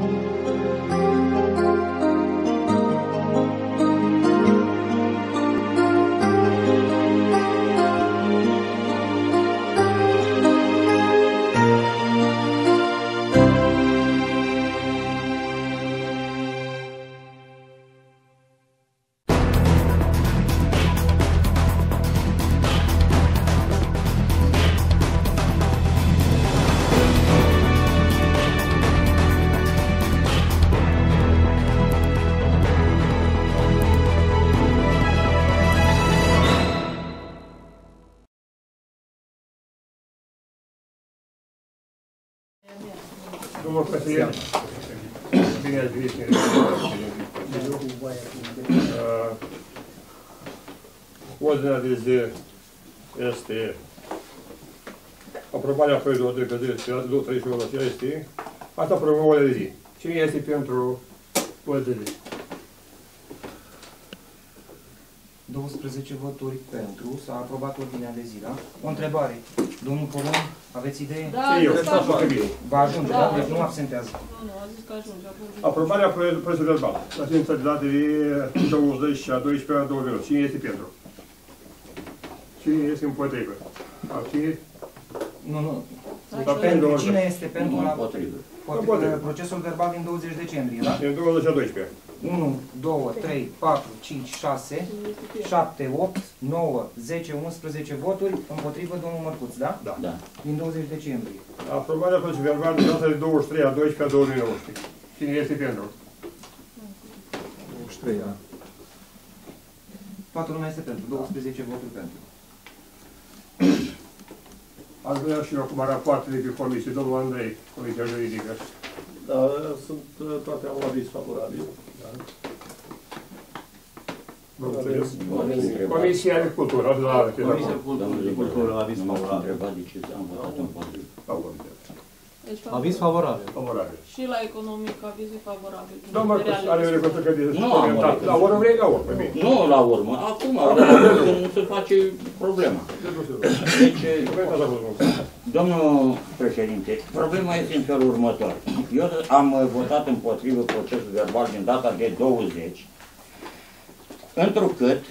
Domnul președinte, bine ați venit în Uh, Ordinea de zi este aprobarea proiectului de cădere specială de 31 este asta aprobăm ordinea de zi. Cine este pentru ordinea de zi? 12 voturi pentru, s-a aprobat ordinea de zi, da? O întrebare. Domnul Colon, aveți idee? Da, Și eu, zis că așa ajunge. bine. Va ajunge, da? Da. Deci nu absentează. Nu, nu, a zis că ajunge. ajunge. Aprobarea proiectului proiectului verbal. La ședința de data de 20 și a 12 a 2 minute. Cine este pentru? Cine este împotrivă? Abține? Nu, nu. Dar pentru Pentru orice. cine este pentru la Împotrivă. potrivă, procesul verbal din 20 decembrie, da? Din 20 a 12. 1, 2, 3, 4, 5, 6, Cine este pentru? 7, 8, 9, 10, 11 voturi împotrivă domnul Mărcuț, da? Da. Da. Din 20 decembrie. Aprobarea proiectului verbal din data de 23 a 12 a 2019. Cine este pentru? 23, da. Toată lumea este pentru, 12 voturi pentru. Ați vrea și eu acum rapoartele pe comisie, domnul Andrei, Comisia Juridică. Da, sunt uh, toate au aviz favorabil. Vă mulțumesc. Comisia Comisia Agricultură, ați la alte. Comisia Domnule Cultură, aviz Nu m-ați favorabil. întrebat de ce am votat împotrivă. Deci, Aviz favorabil. Favorabil. Și la economic aviz e favorabil. Domnul Marcus, are o recunoscut că de Nu am comentat. vorbit. La urmă vrei, la urmă, bine. Nu la urmă, acum, când se face problema. Deci, Comentați acolo, domnul. domnul președinte, problema este în felul următor. Eu am uh, votat împotrivă procesul verbal din data de 20, întrucât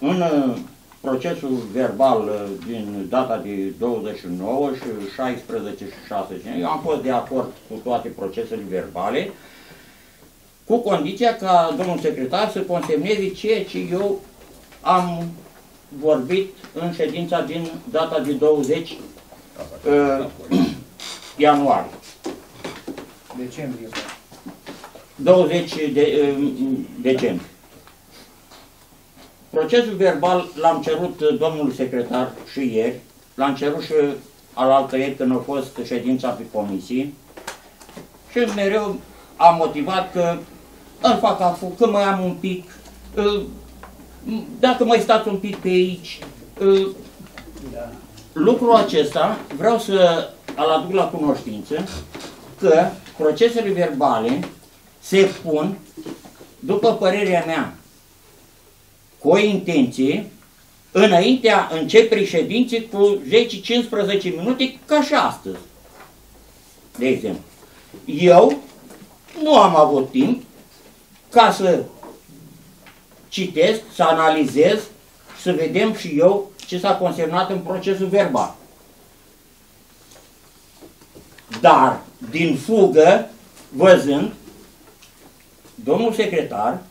în uh, procesul verbal uh, din data de 29 și 16 și 6, eu am fost de acord cu toate procesele verbale, cu condiția ca domnul secretar să consemneze ceea ce eu am vorbit în ședința din data de 20 uh, ianuarie. Decembrie. 20 de, uh, decembrie. Procesul verbal l-am cerut uh, domnului secretar și ieri, l-am cerut și alaltă ieri când a fost ședința pe comisie. Și mereu am motivat că îl fac afu, că mai am un pic, uh, dacă mai stați un pic pe aici, uh, lucrul acesta vreau să îl aduc la cunoștință că procesele verbale se pun, după părerea mea, cu o intenție, înaintea începerii ședinței cu 10-15 minute, ca și astăzi. De exemplu. Eu nu am avut timp ca să citesc, să analizez, să vedem și eu ce s-a consemnat în procesul verbal. Dar, din fugă, văzând, domnul secretar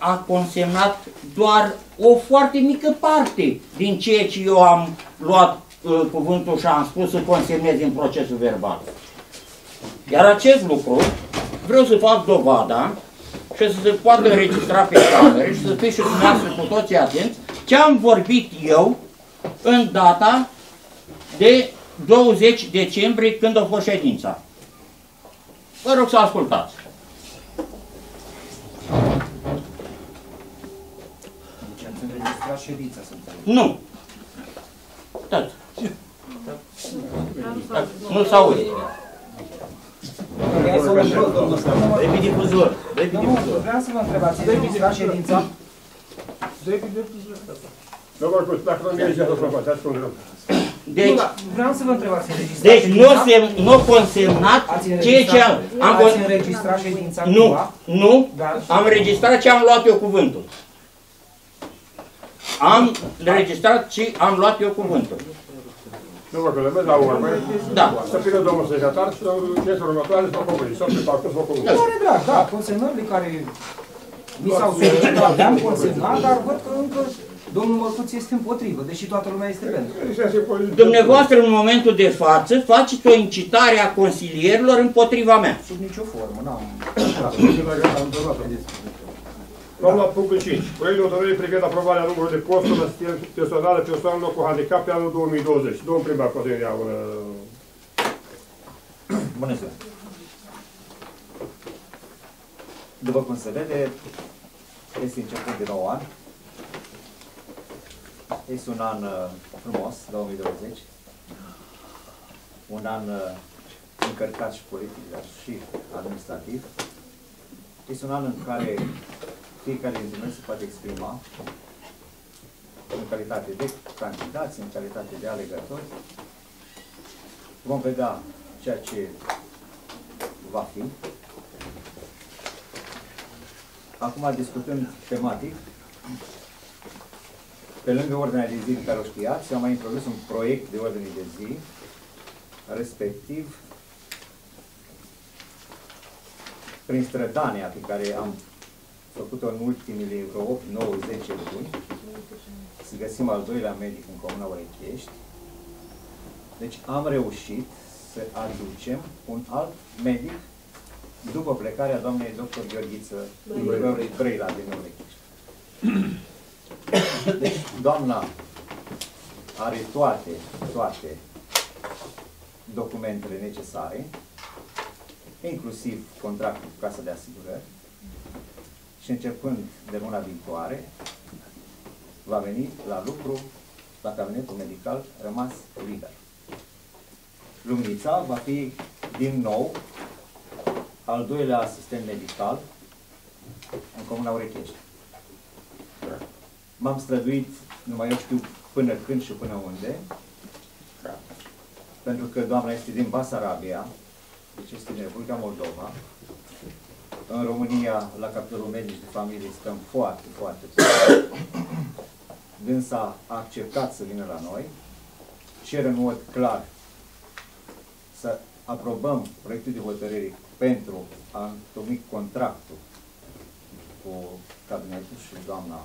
a consemnat doar o foarte mică parte din ceea ce eu am luat uh, cuvântul și am spus să consemnez în procesul verbal. Iar acest lucru vreau să fac dovada și să se poată înregistra pe camere și să fiți și dumneavoastră cu toții atenți ce am vorbit eu în data de 20 decembrie când a fost ședința. Vă rog să ascultați. Deci ați înregistrat ședința, să înțeleg. Nu. Tot. Nu s aude. Vreau să vă întreb, domnul Dă-i pe difuzor. Dă-i pe Domnul, difuzor. vreau să vă întreb, ați înregistrat ședința? Domnul Marcus, dacă nu merge, să fac, ați cum Nu, Deci, dar vreau să vă întreb, ați înregistrat deci nu, ședința? sem, nu consemnat Ați ceea înregistrat, ce am, am ați con- înregistrat ședința Nu, cumva? nu, Da. am registrat ce am luat eu cuvântul. Am registrat și am luat eu cuvântul. Nu vă călămesc la urmă. Da. Să vină domnul secretar și domnul cesar următoare să facă comunii. Sau pe parcurs facă comunii. Doamne drag, da, consemnările care mi s-au solicitat, le-am consemnat, dar văd că încă domnul Mărcuț este împotrivă, deși toată lumea este pentru. Dumneavoastră, în momentul de față, faceți o incitare a consilierilor împotriva mea. Sub nicio formă, n-am... Luăm la punctul 5. Proiectul hotărârii privind aprobarea numărului de posturi asistent personală persoanelor cu handicap pe anul 2020. Domnul primar, poate ia un... Bună ziua! După cum se vede, este început de nou an. Este un an uh, frumos, 2020. Un an uh, încărcat și politic, dar și administrativ. Este un an în care fiecare dintre noi se poate exprima în calitate de candidați, în calitate de alegători. Vom vedea ceea ce va fi. Acum, discutând tematic, pe lângă ordinea de zi pe care o știați, am mai introdus un proiect de ordine de zi, respectiv prin strădania pe care am făcut-o în ultimile vreo 8, 9, 10 luni, să găsim al doilea medic în Comuna Orechești. Deci am reușit să aducem un alt medic după plecarea doamnei doctor Gheorghiță Brăila din Orechești. Deci doamna are toate, toate documentele necesare, inclusiv contractul cu Casa de Asigurări, și începând de luna viitoare, va veni la lucru la cabinetul medical rămas liber. Lumnița va fi din nou al doilea asistent medical în Comuna Urechești. M-am străduit, numai eu știu până când și până unde, pentru că doamna este din Basarabia, deci este din Republica Moldova. În România, la capitolul medici de familie, stăm foarte, foarte puțin. Dânsa a acceptat să vină la noi, cer în mod clar să aprobăm proiectul de hotărâre pentru a întocmi contractul cu cabinetul și doamna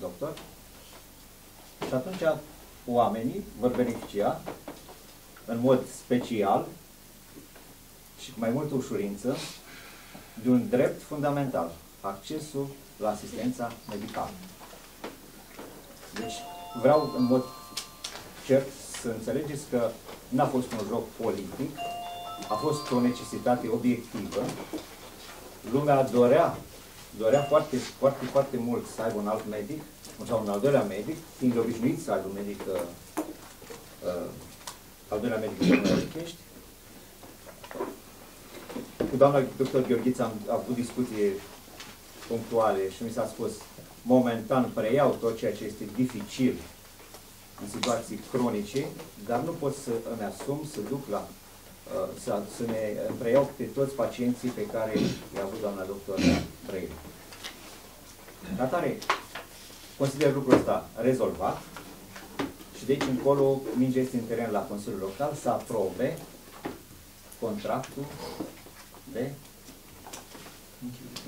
doctor. Și atunci oamenii vor beneficia în mod special și cu mai multă ușurință de un drept fundamental, accesul la asistența medicală. Deci vreau în mod cert să înțelegeți că n-a fost un joc politic, a fost o necesitate obiectivă. Lumea dorea, dorea foarte, foarte, foarte mult să aibă un alt medic, sau un al doilea medic, fiind obișnuit să aibă un medic, uh, uh, al doilea medic de Chești. Cu doamna doctor Gheorghiță am avut discuții punctuale și mi s-a spus, momentan preiau tot ceea ce este dificil în situații cronice, dar nu pot să îmi asum să duc la uh, să, să ne îmi preiau pe toți pacienții pe care i-a avut doamna doctor Brăila. Ca tare, consider lucrul ăsta rezolvat și de aici încolo mingea este în teren la Consiliul Local să aprobe contractul de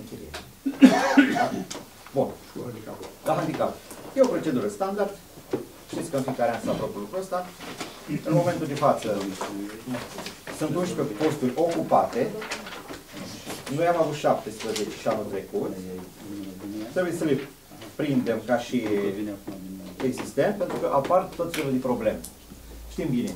închiriere. Da? Bun. La handicap. E o procedură standard. Știți că în fiecare an se aprobă lucrul ăsta. În momentul de față sunt 11 posturi ocupate. Noi am avut 17 și anul trecut. Trebuie să le prindem ca și existent, pentru că apar tot felul de probleme. Știm bine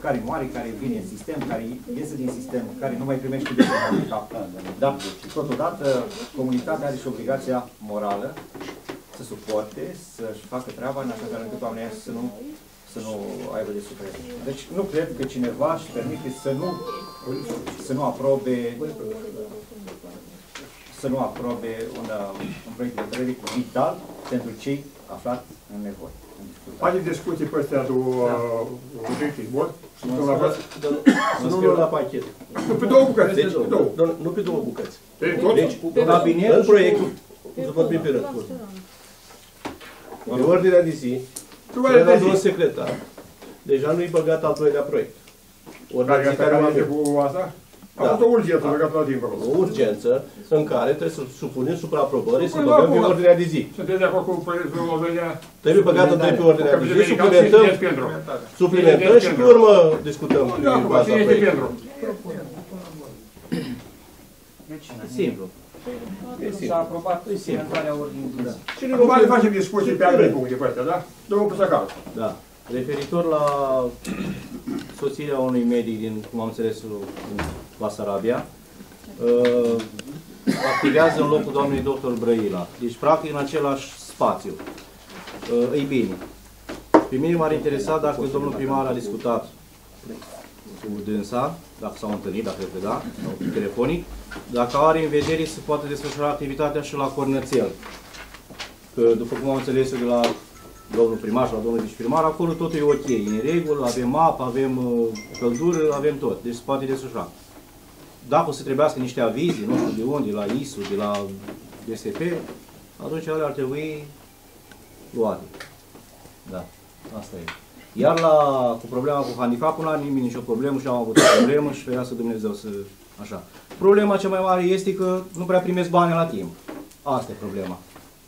care moare, care vine în sistem, care iese din sistem, care nu mai primește de handicap. Dar, totodată, comunitatea are și obligația morală să suporte, să-și facă treaba în așa fel încât oamenii să nu, să nu aibă de suferit. Deci nu cred că cineva își permite să nu, să nu aprobe să nu aprobe un, un proiect de hotărâre vital pentru cei aflați în nevoie, în dificultate. Face discuții pe astea două obiective, bun? Și tot la văd. Nu, nu la pachet. Nu, pe două bucăți, Deci, pe două. nu, nu pe două bucăți. Deci, tot? Deci, Pe cabinet în și proiectul, Pe să vorbim pe rând, la pe ordinea de zi, Tu mai cel de de domnul zi. secretar, deja nu-i băgat al doilea proiect. Ordinea Care de zi asta care care avem. este cu asta? A Da. fost o urgență, legat la timp acolo. O urgență în care trebuie să supunem supraaprobării, să Păi, băgăm da, pe acum. ordinea de zi. Sunteți de acord cu proiectul Olvenia? Trebuie băgat întâi pe ordinea de zi, suplimentăm, pentru. suplimentăm și pe urmă discutăm Da, pe acum, baza cine este proiectului. pentru? Deci, Simplu. s-a aprobat intrarea ordinii de zi. Cine Acum nu mai facem discuții pe ambele puncte pe astea, da? Domnul Păsăcal. Da. Referitor la sosirea unui medic din, cum am înțeles, din Basarabia, uh, activează în locul doamnei doctor Brăila. Deci, practic, în același spațiu. Uh, Ei bine, pe mine m-ar interesa dacă domnul primar a discutat cu dânsa, dacă s-au întâlnit, dacă cred că da, sau telefonic, dacă are în vedere să poată desfășura activitatea și la Cornățel. Că, după cum am înțeles eu de la domnul primar și la domnul viceprimar, acolo totul e ok, e în regulă, avem apă, avem uh, căldură, avem tot, deci se poate desfășura. Dacă o să trebuiască niște avizi, nu știu de unde, de la ISU, de la DSP, atunci alea ar trebui luate. Da, asta e. Iar la, cu problema cu handicapul, n-am nimeni nicio problemă și am avut o problemă și ferească Dumnezeu să... Așa. Problema cea mai mare este că nu prea primesc bani la timp. Asta e problema.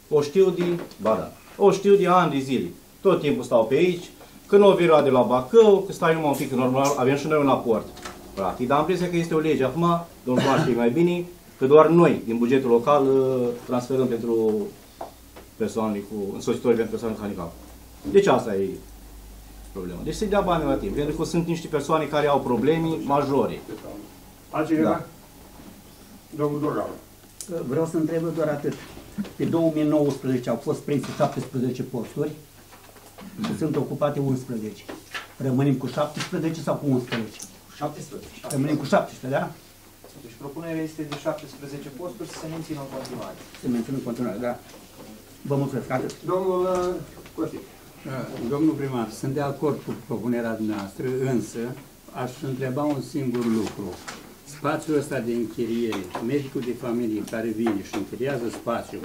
O știu de... Ba da. O știu de ani de zile. Tot timpul stau pe aici. Când o vira de la Bacău, că stai numai un pic, că normal, avem și noi un aport. Practic, dar am impresia că este o lege. Acum, domnul Tomaș știe mai bine, că doar noi, din bugetul local, uh, transferăm pentru persoanele cu, însoțitori pentru persoane cu handicap. Deci asta e problema. Deci să-i dea bani la timp, pentru că sunt niște persoane care au probleme majore. Altcineva? Da. Domnul Dogal. Vreau să întreb doar atât. Pe 2019 au fost prinse 17 posturi și sunt ocupate 11. Rămânem cu 17 sau cu 11? 17. Rămânem cu 17, da? Deci propunerea este de 17 posturi să se mențină în continuare. Se mențin în continuare, da? Vă mulțumesc, atât. Domnul uh, Costi. Domnul primar, sunt de acord cu propunerea dumneavoastră, însă aș întreba un singur lucru. Spațiul ăsta de închiriere, medicul de familie care vine și închiriază spațiul,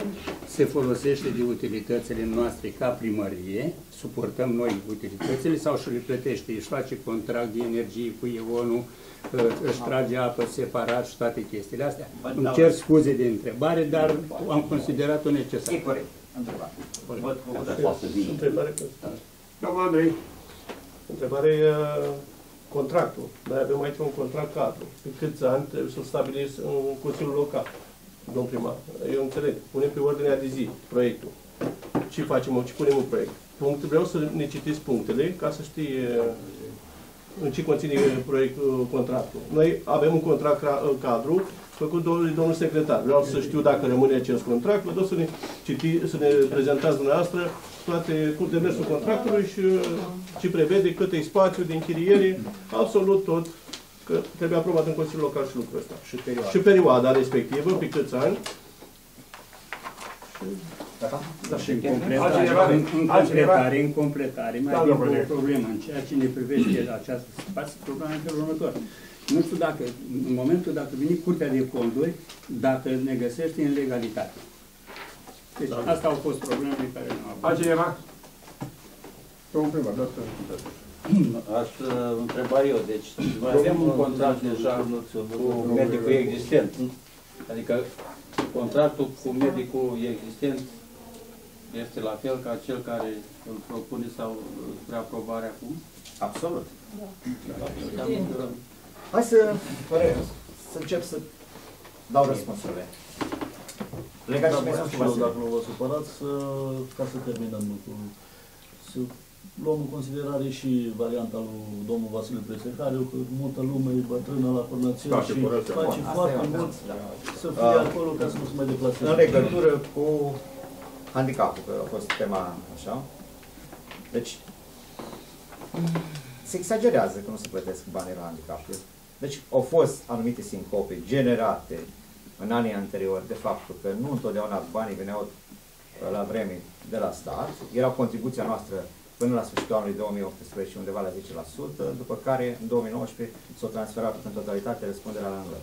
se folosește de utilitățile noastre ca primărie, suportăm noi utilitățile sau și le plătește, își face contract de energie cu EON-ul, își trage apă separat și toate chestiile astea. Îmi cer scuze de întrebare, dar am considerat-o necesar. E corect. Întrebare. Văd că Întrebare, Domnul Andrei. întrebare uh, contractul. Noi avem aici un contract cadru. Pe câți ani trebuie să-l stabiliți în Consiliul Local, domn primar. Eu înțeleg. Punem pe ordinea de zi proiectul. Ce facem, ce punem în proiect? Punct, vreau să ne citiți punctele ca să știe uh, în ce conține proiectul, contractul. Noi avem un contract ca- uh, cadru făcut de domnul secretar. Vreau să știu dacă rămâne acest contract, vă dau să ne, citi, să ne prezentați dumneavoastră toate cu demersul contractului și uh, ce prevede, cât e spațiu de închiriere, absolut tot, că trebuie aprobat în Consiliul Local și lucrul ăsta. Și perioada. Și perioada respectivă, pe câți ani, Da, Și în Altcineva? completare, în, în Altcineva? completare, în completare, mai Da, avem domnule. o problemă în ceea ce ne privește această spațiu, problema în felul următor. Nu știu dacă, în momentul dacă vine Curtea de Conturi, dacă ne găsește în legalitate. Deci asta au fost problemele care ne-au avut. Altcineva? Domnul primar, da, să Aș uh, întreba eu, deci noi avem un contract deja cu medicul existent. Adică contractul cu medicul existent este la fel ca cel care îl propune sau spre aprobare acum? Absolut. Înseamnă că Hai să, să încep să dau răspunsurile. Legat de Da, ce și eu, dacă nu vă supărați, uh, ca să terminăm lucrul. Să luăm în considerare și varianta lui domnul Vasile Presecariu, că multă lume e bătrână la Cornățel Da, și ce curăță. face Asta foarte e o mult da. să fie Ah. acolo ca să nu se mai deplaseze. În legătură cu handicapul, că a fost tema așa. Deci, se exagerează că nu se plătesc banii la handicap. Deci au fost anumite sincope generate în anii anteriori de faptul că nu întotdeauna banii veneau uh, la vreme de la stat, era contribuția noastră până la sfârșitul anului 2018 undeva la 10%, după care în 2019 s-a transferat în totalitate răspunderea la noi.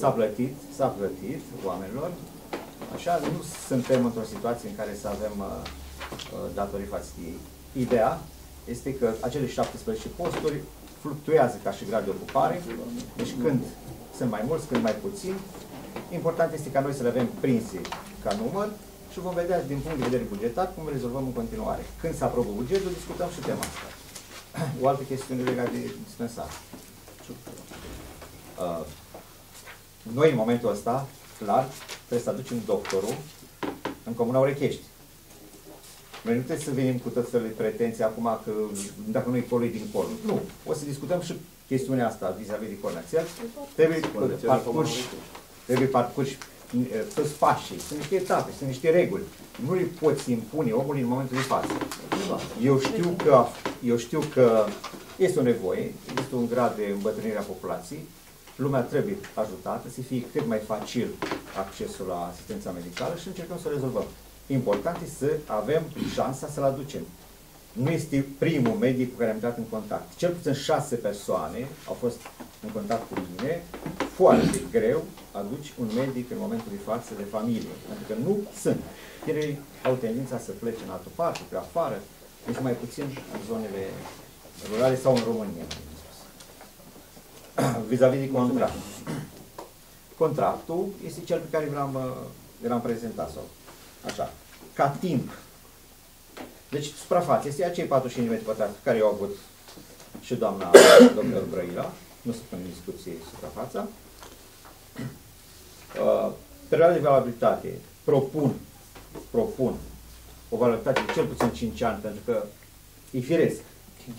S-a plătit, s-a plătit oamenilor, așa, nu suntem într-o situație în care să avem uh, uh, datorii față de ei. Ideea este că acele 17 posturi fluctuează ca și grad de ocupare, deci când sunt mai mulți, când mai puțini, important este ca noi să le avem prinse ca număr și vom vedea din punct de vedere bugetar cum rezolvăm în continuare. Când se aprobă bugetul, discutăm și tema asta. O altă chestiune legată de dispensare. Uh, Noi, în momentul ăsta, clar, trebuie să aducem doctorul în Comuna Orechești. Noi nu trebuie să venim cu tot felul de pretenții acum că dacă nu-i polui din colț. Nu. O să discutăm și chestiunea asta vis-a-vis de Cornețel. Trebuie parcurs, trebuie parcurs toți pașii, sunt niște etape, sunt niște reguli. Nu le poți impune omului în momentul de față. Eu știu că, eu știu că este o nevoie, este un grad de îmbătrânire a populației, lumea trebuie ajutată, să fie cât mai facil accesul la asistența medicală și încercăm să o rezolvăm. Important este să avem șansa să-l aducem. Nu este primul medic cu care am intrat în contact. Cel puțin șase persoane au fost în contact cu mine. Foarte greu aduci un medic în momentul de față de familie. Pentru că nu sunt. Ei au tendința să plece în altă parte, pe afară, deci mai puțin în zonele rurale sau în România. Vis-a-vis de contract. Contractul este cel pe care vreau, vreau prezentat sau așa. Ca timp deci suprafața este acei 45 de pătrați pe care au avut și doamna doctor Brăila, nu se pune în discuție suprafața. Uh, perioada de valabilitate, propun, propun o valabilitate de cel puțin 5 ani, pentru că e firesc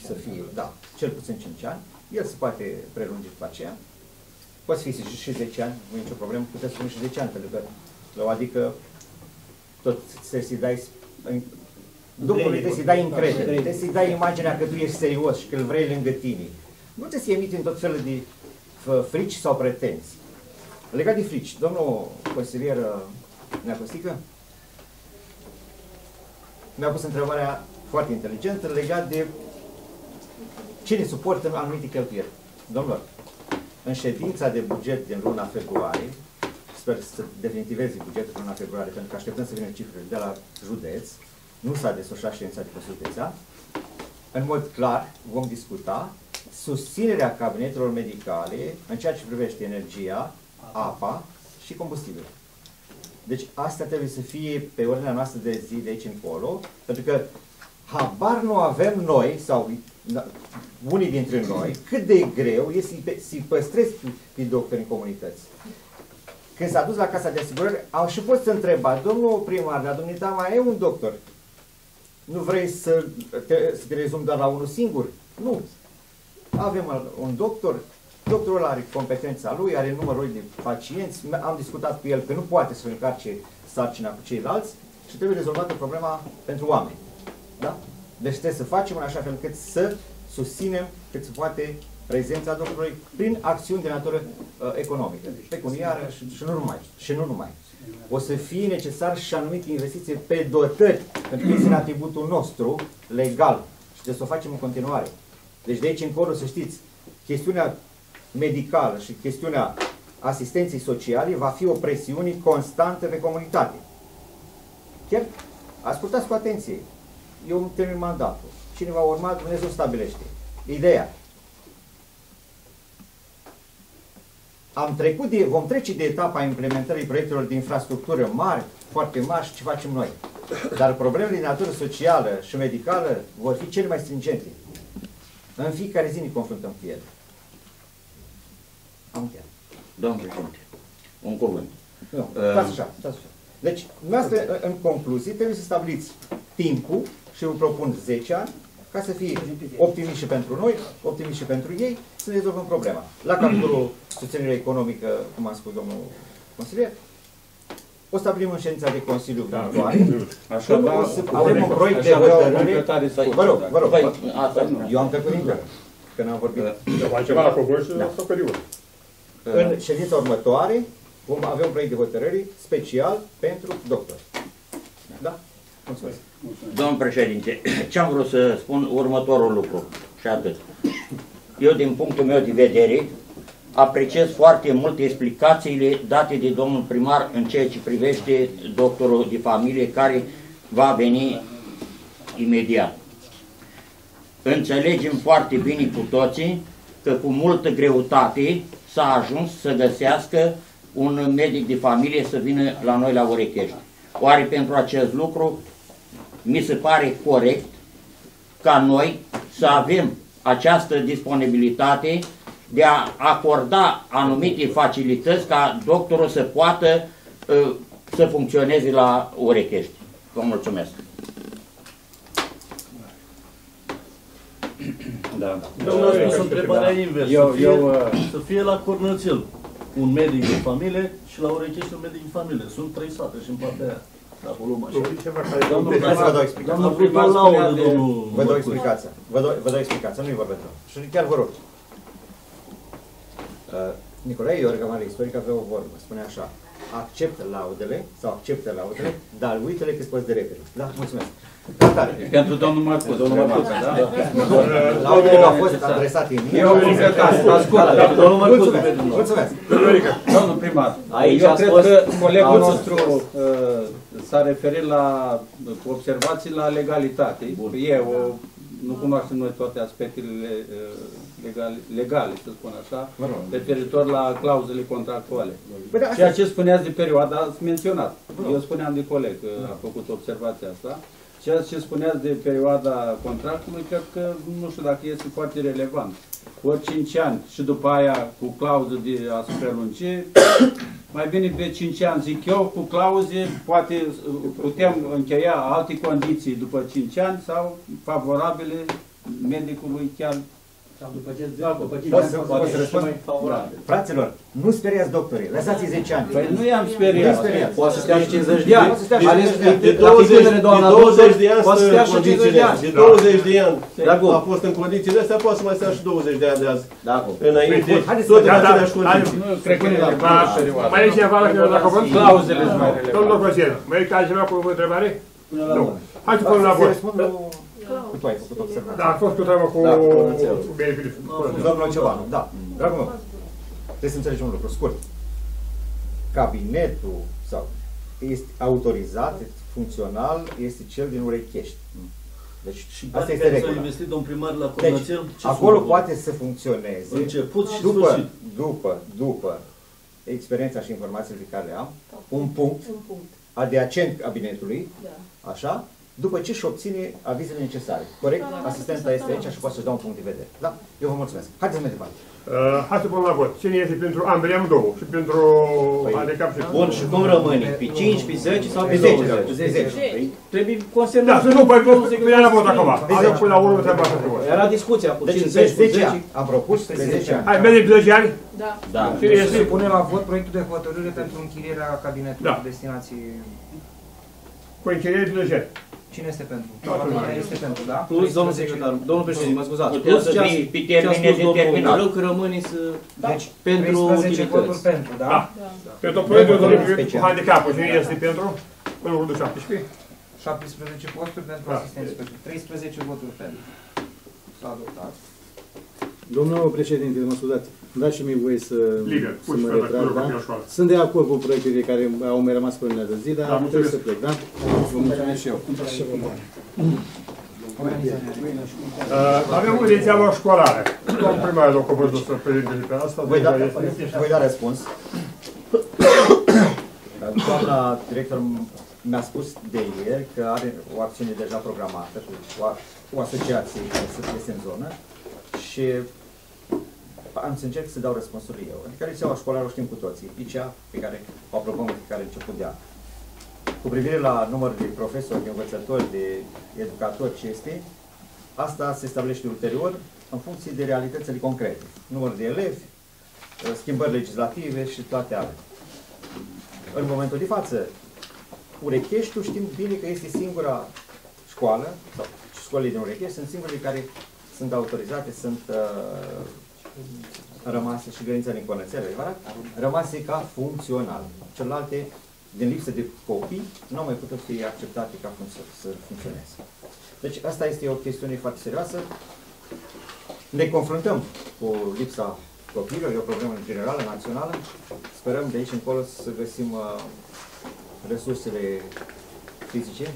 să fie, da, cel puțin 5 ani. El se poate prelungi după aceea. Poate fi și 10 ani, nu e nicio problemă, puteți spune și 10 ani, pentru că, adică, tot să-i dai Doctorului trebuie să-i dai încredere, trebuie să-i dai imaginea că tu ești serios și că îl vrei lângă tine. Nu trebuie să-i emiți în tot felul de frici sau pretenții. Legat de frici, domnul consilier Neacostică mi-a pus întrebarea foarte inteligentă legat de cine suportă anumite cheltuieli. Domnilor, în ședința de buget din luna februarie, sper să definitiveze bugetul din luna februarie, pentru că așteptăm să vină cifrele de la județ, nu s-a desfășurat ședința de consulteța, în mod clar vom discuta susținerea cabinetelor medicale în ceea ce privește energia, apa și combustibil. Deci asta trebuie să fie pe ordinea noastră de zi de aici încolo, pentru că habar nu avem noi, sau unii dintre noi, cât de greu este să-i păstrezi pe doctori în comunități. Când s-a dus la casa de asigurări, au și fost întrebat, domnul primar, dar dumneata mai e un doctor. Nu vrei să te, să te rezumi doar la unul singur? Nu. Avem un doctor, doctorul are competența lui, are numărul de pacienți, am discutat cu el că nu poate să încarce sarcina cu ceilalți și trebuie rezolvată problema pentru oameni. Da? Deci trebuie să facem în așa fel încât să susținem cât se poate prezența doctorului prin acțiuni de natură uh, economică, pecuniară și, și nu numai. Și nu numai o să fie necesar și anumite investiții pe dotări, pentru că este în atributul nostru legal și trebuie să o facem în continuare. Deci de aici încolo să știți, chestiunea medicală și chestiunea asistenței sociale va fi o presiune constantă pe comunitate. Chiar ascultați cu atenție. Eu îmi termin mandatul. Cine va urma, Dumnezeu stabilește. Ideea. am trecut de, vom trece de etapa implementării proiectelor de infrastructură mari, foarte mari și ce facem noi. Dar problemele de natură socială și medicală vor fi cele mai stringente. În fiecare zi ne confruntăm cu ele. Am încheiat. Domnul președinte, un cuvânt. Nu, stați așa, stați așa. Deci, noastră, în concluzie, trebuie să stabiliți timpul și vă propun 10 ani, ca să fie optimist și pentru noi, optimist și pentru ei, să ne rezolvăm problema. La capitolul susținere economică, cum a spus domnul consilier, o stabilim în ședința de Consiliu da, viitoare. Așa, da, o să avem un proiect de hotărâre. Vă rog, vă rog. Eu am trecut din că n-am vorbit. Altceva la propus și Da. la perioadă. În ședința următoare vom avea un proiect de hotărâre special pentru doctori. Da? Mulțumesc. Domnul președinte, ce am vrut să spun următorul lucru și atât. Eu, din punctul meu de vedere, apreciez foarte mult explicațiile date de domnul primar în ceea ce privește doctorul de familie care va veni imediat. Înțelegem foarte bine cu toții că cu multă greutate s-a ajuns să găsească un medic de familie să vină la noi la Orechești. Oare pentru acest lucru mi se pare corect ca noi să avem această disponibilitate de a acorda anumite facilități ca doctorul să poată uh, să funcționeze la Orechești. Vă mulțumesc. Da. Domnul a spus întrebarea inversă. Eu- să, fie, eu, uh, să fie la Cornățel un medic de familie și la Urechești un medic de familie. Sunt trei sate și în partea aia. Dacă o luăm așa. Domnul Hai să vă dau primar, explicație. Am domnul vrut primar o spunea laudă, de... domnul Vă dau Măcuș. explicația. Vă dau, vă dau explicația, nu-i vorba rău. Și chiar vă rog. Uh, Nicolae Iorga, mare istoric, avea o vorbă. Spune așa. Acceptă laudele sau acceptă laudele, dar uită-le că poți de repede. Da? Mulțumesc. Ca tare. Pentru domnul Marcus. Domnul Marcus, da? Laudele au fost adresate în mine. Eu ascultă, domnul Marcus, Mulțumesc. Mulțumesc. Domnul primar, Aici eu a cred fost- că colegul a- nostru uh, s-a referit la uh, observații la legalitate. E o, nu cunoaștem noi toate aspectele uh, legale, legale, să spun așa, Mă rog. referitor la clauzele contractuale. Păi da, asta Ceea ce spuneați de perioada, ați menționat. Eu spuneam de coleg că a făcut observația asta. Ceea ce spuneați de perioada contractului, cred că nu știu dacă este foarte relevant. Ori 5 ani și după aia cu clauză de a se prelungi, mai bine pe 5 ani, zic eu, cu clauze, poate uh, putem încheia alte condiții după 5 ani sau favorabile medicului chiar Sau după ce Da, după ce Poți să, poate poți să fi răspund? mai favorabil. Fraților, nu speriați doctorii, lăsați-i 10 ani. Păi nu i-am Nu-i speriat. speriați. Poate să stea și 50 de ani. Poate să stea și Ales 50 de ani. de De 20, 20, de doamna de 20 de ani poate să stă stea în și 50 condițiile de astea. ani. De 20 de ani De acum. a fost în condițiile astea, poate să mai stea și 20 de ani de azi. Da, acum. Înainte, Haideți tot să- în Da, da, aceleași condiții. Nu, cred că e la Ma- Mai e cineva la la cuvânt? Clauzele sunt mai relevante. Domnul Cosien, mai e altcineva cu o întrebare? Nu. Hai să punem la Să vot. Răspund cu tu ai făcut observație. Da, a fost cu treabă cu Da, cu Cornățelul. cu beneficiul. Domnul Ciobanu, da. Dragul meu, trebuie să înțelegem un lucru scurt. Cabinetul sau este autorizat, funcțional, este cel din Urechești. Deci Și asta banii este care s-au regula. investit domn primar la Deci, Cornățel, ce acolo sunt poate să funcționeze Început și după, sfârșit. după, după experiența și informațiile pe care le am, un punct Un punct. adiacent cabinetului, Da. așa, după ce își obține avizele necesare. Corect? Da, da, Asistenta da, este da. aici și poate să-și dea un punct de vedere. Da? Eu vă mulțumesc. Haideți mai departe. Uh, Hai să punem la vot. Cine este pentru ambele amândouă? Și pentru handicap și... Bun, și cum rămâne? Pe 5, pe 10 sau pe Pe 10, 20? pe 10. Păi, Trebuie Da, consemnat. să nu, păi, până la vot acum. Avem până la urmă treaba asta cu voi. Era discuția cu Deci 50 pe cu 10 10. ani. Am propus pe 10 ani. Hai, mergem pe 10 ani? Da. Da. Cine Se este? pune la vot proiectul de hotărâre pentru închirierea cabinetului Da. de destinații. Cu închiriere de 10 ani. Cine este pentru? Toată lumea. Toată este pentru, da? Plus, domnul secretar, domnul președinte, mă scuzați. Putea Plus să ce a- fie pe ce a termen spus domnul nedeterminat. Rău, că rămâne să... Deci, pentru 13 voturi utilități. pentru, da? Da. Da. Pentru proiectul de Regulă hotărâre cu specială. handicapul, cine este pentru? Până în 17. 17 posturi pentru Da. asistenți pentru 13 voturi pentru. S-a adoptat. Domnul președinte, mă scuzați, dați și mie voie să, Liber, să puși mă pe la retrag, curul da? copii la școală. Sunt de acord cu proiectele care au mai rămas până de zi, dar Da, trebuie mulțumesc. să plec, da? Vă mulțumesc și eu. Uh, avem o inițială școlară. Domnul primar, dacă vă să prezinte pe asta, Voi da, deja este. voi da răspuns. Doamna director mi-a spus de ieri că are o acțiune deja programată cu o, o asociație care să iese în zonă și am să încerc să dau răspunsurile eu. Adică rețeaua școlară o știm cu toții, ICEA, pe care o aprobăm în fiecare început de an. Cu privire la numărul de profesori, de învățători, de educatori ce este, asta se stabilește ulterior în funcție de realitățile concrete. Număr de elevi, schimbări legislative și toate alea. În momentul de față, Urecheștiul știm bine că este singura școală, sau școlile din Urechești sunt singurele care sunt autorizate, sunt uh, rămase și granița din Conățel, adevărat? Rămase ca funcțional. Celelalte din lipsă de copii, nu au mai putut fi acceptate ca func- să funcționeze. Deci asta este o chestiune foarte serioasă. Ne confruntăm cu lipsa copiilor, e o problemă generală, națională. Sperăm de aici încolo să găsim uh, resursele fizice,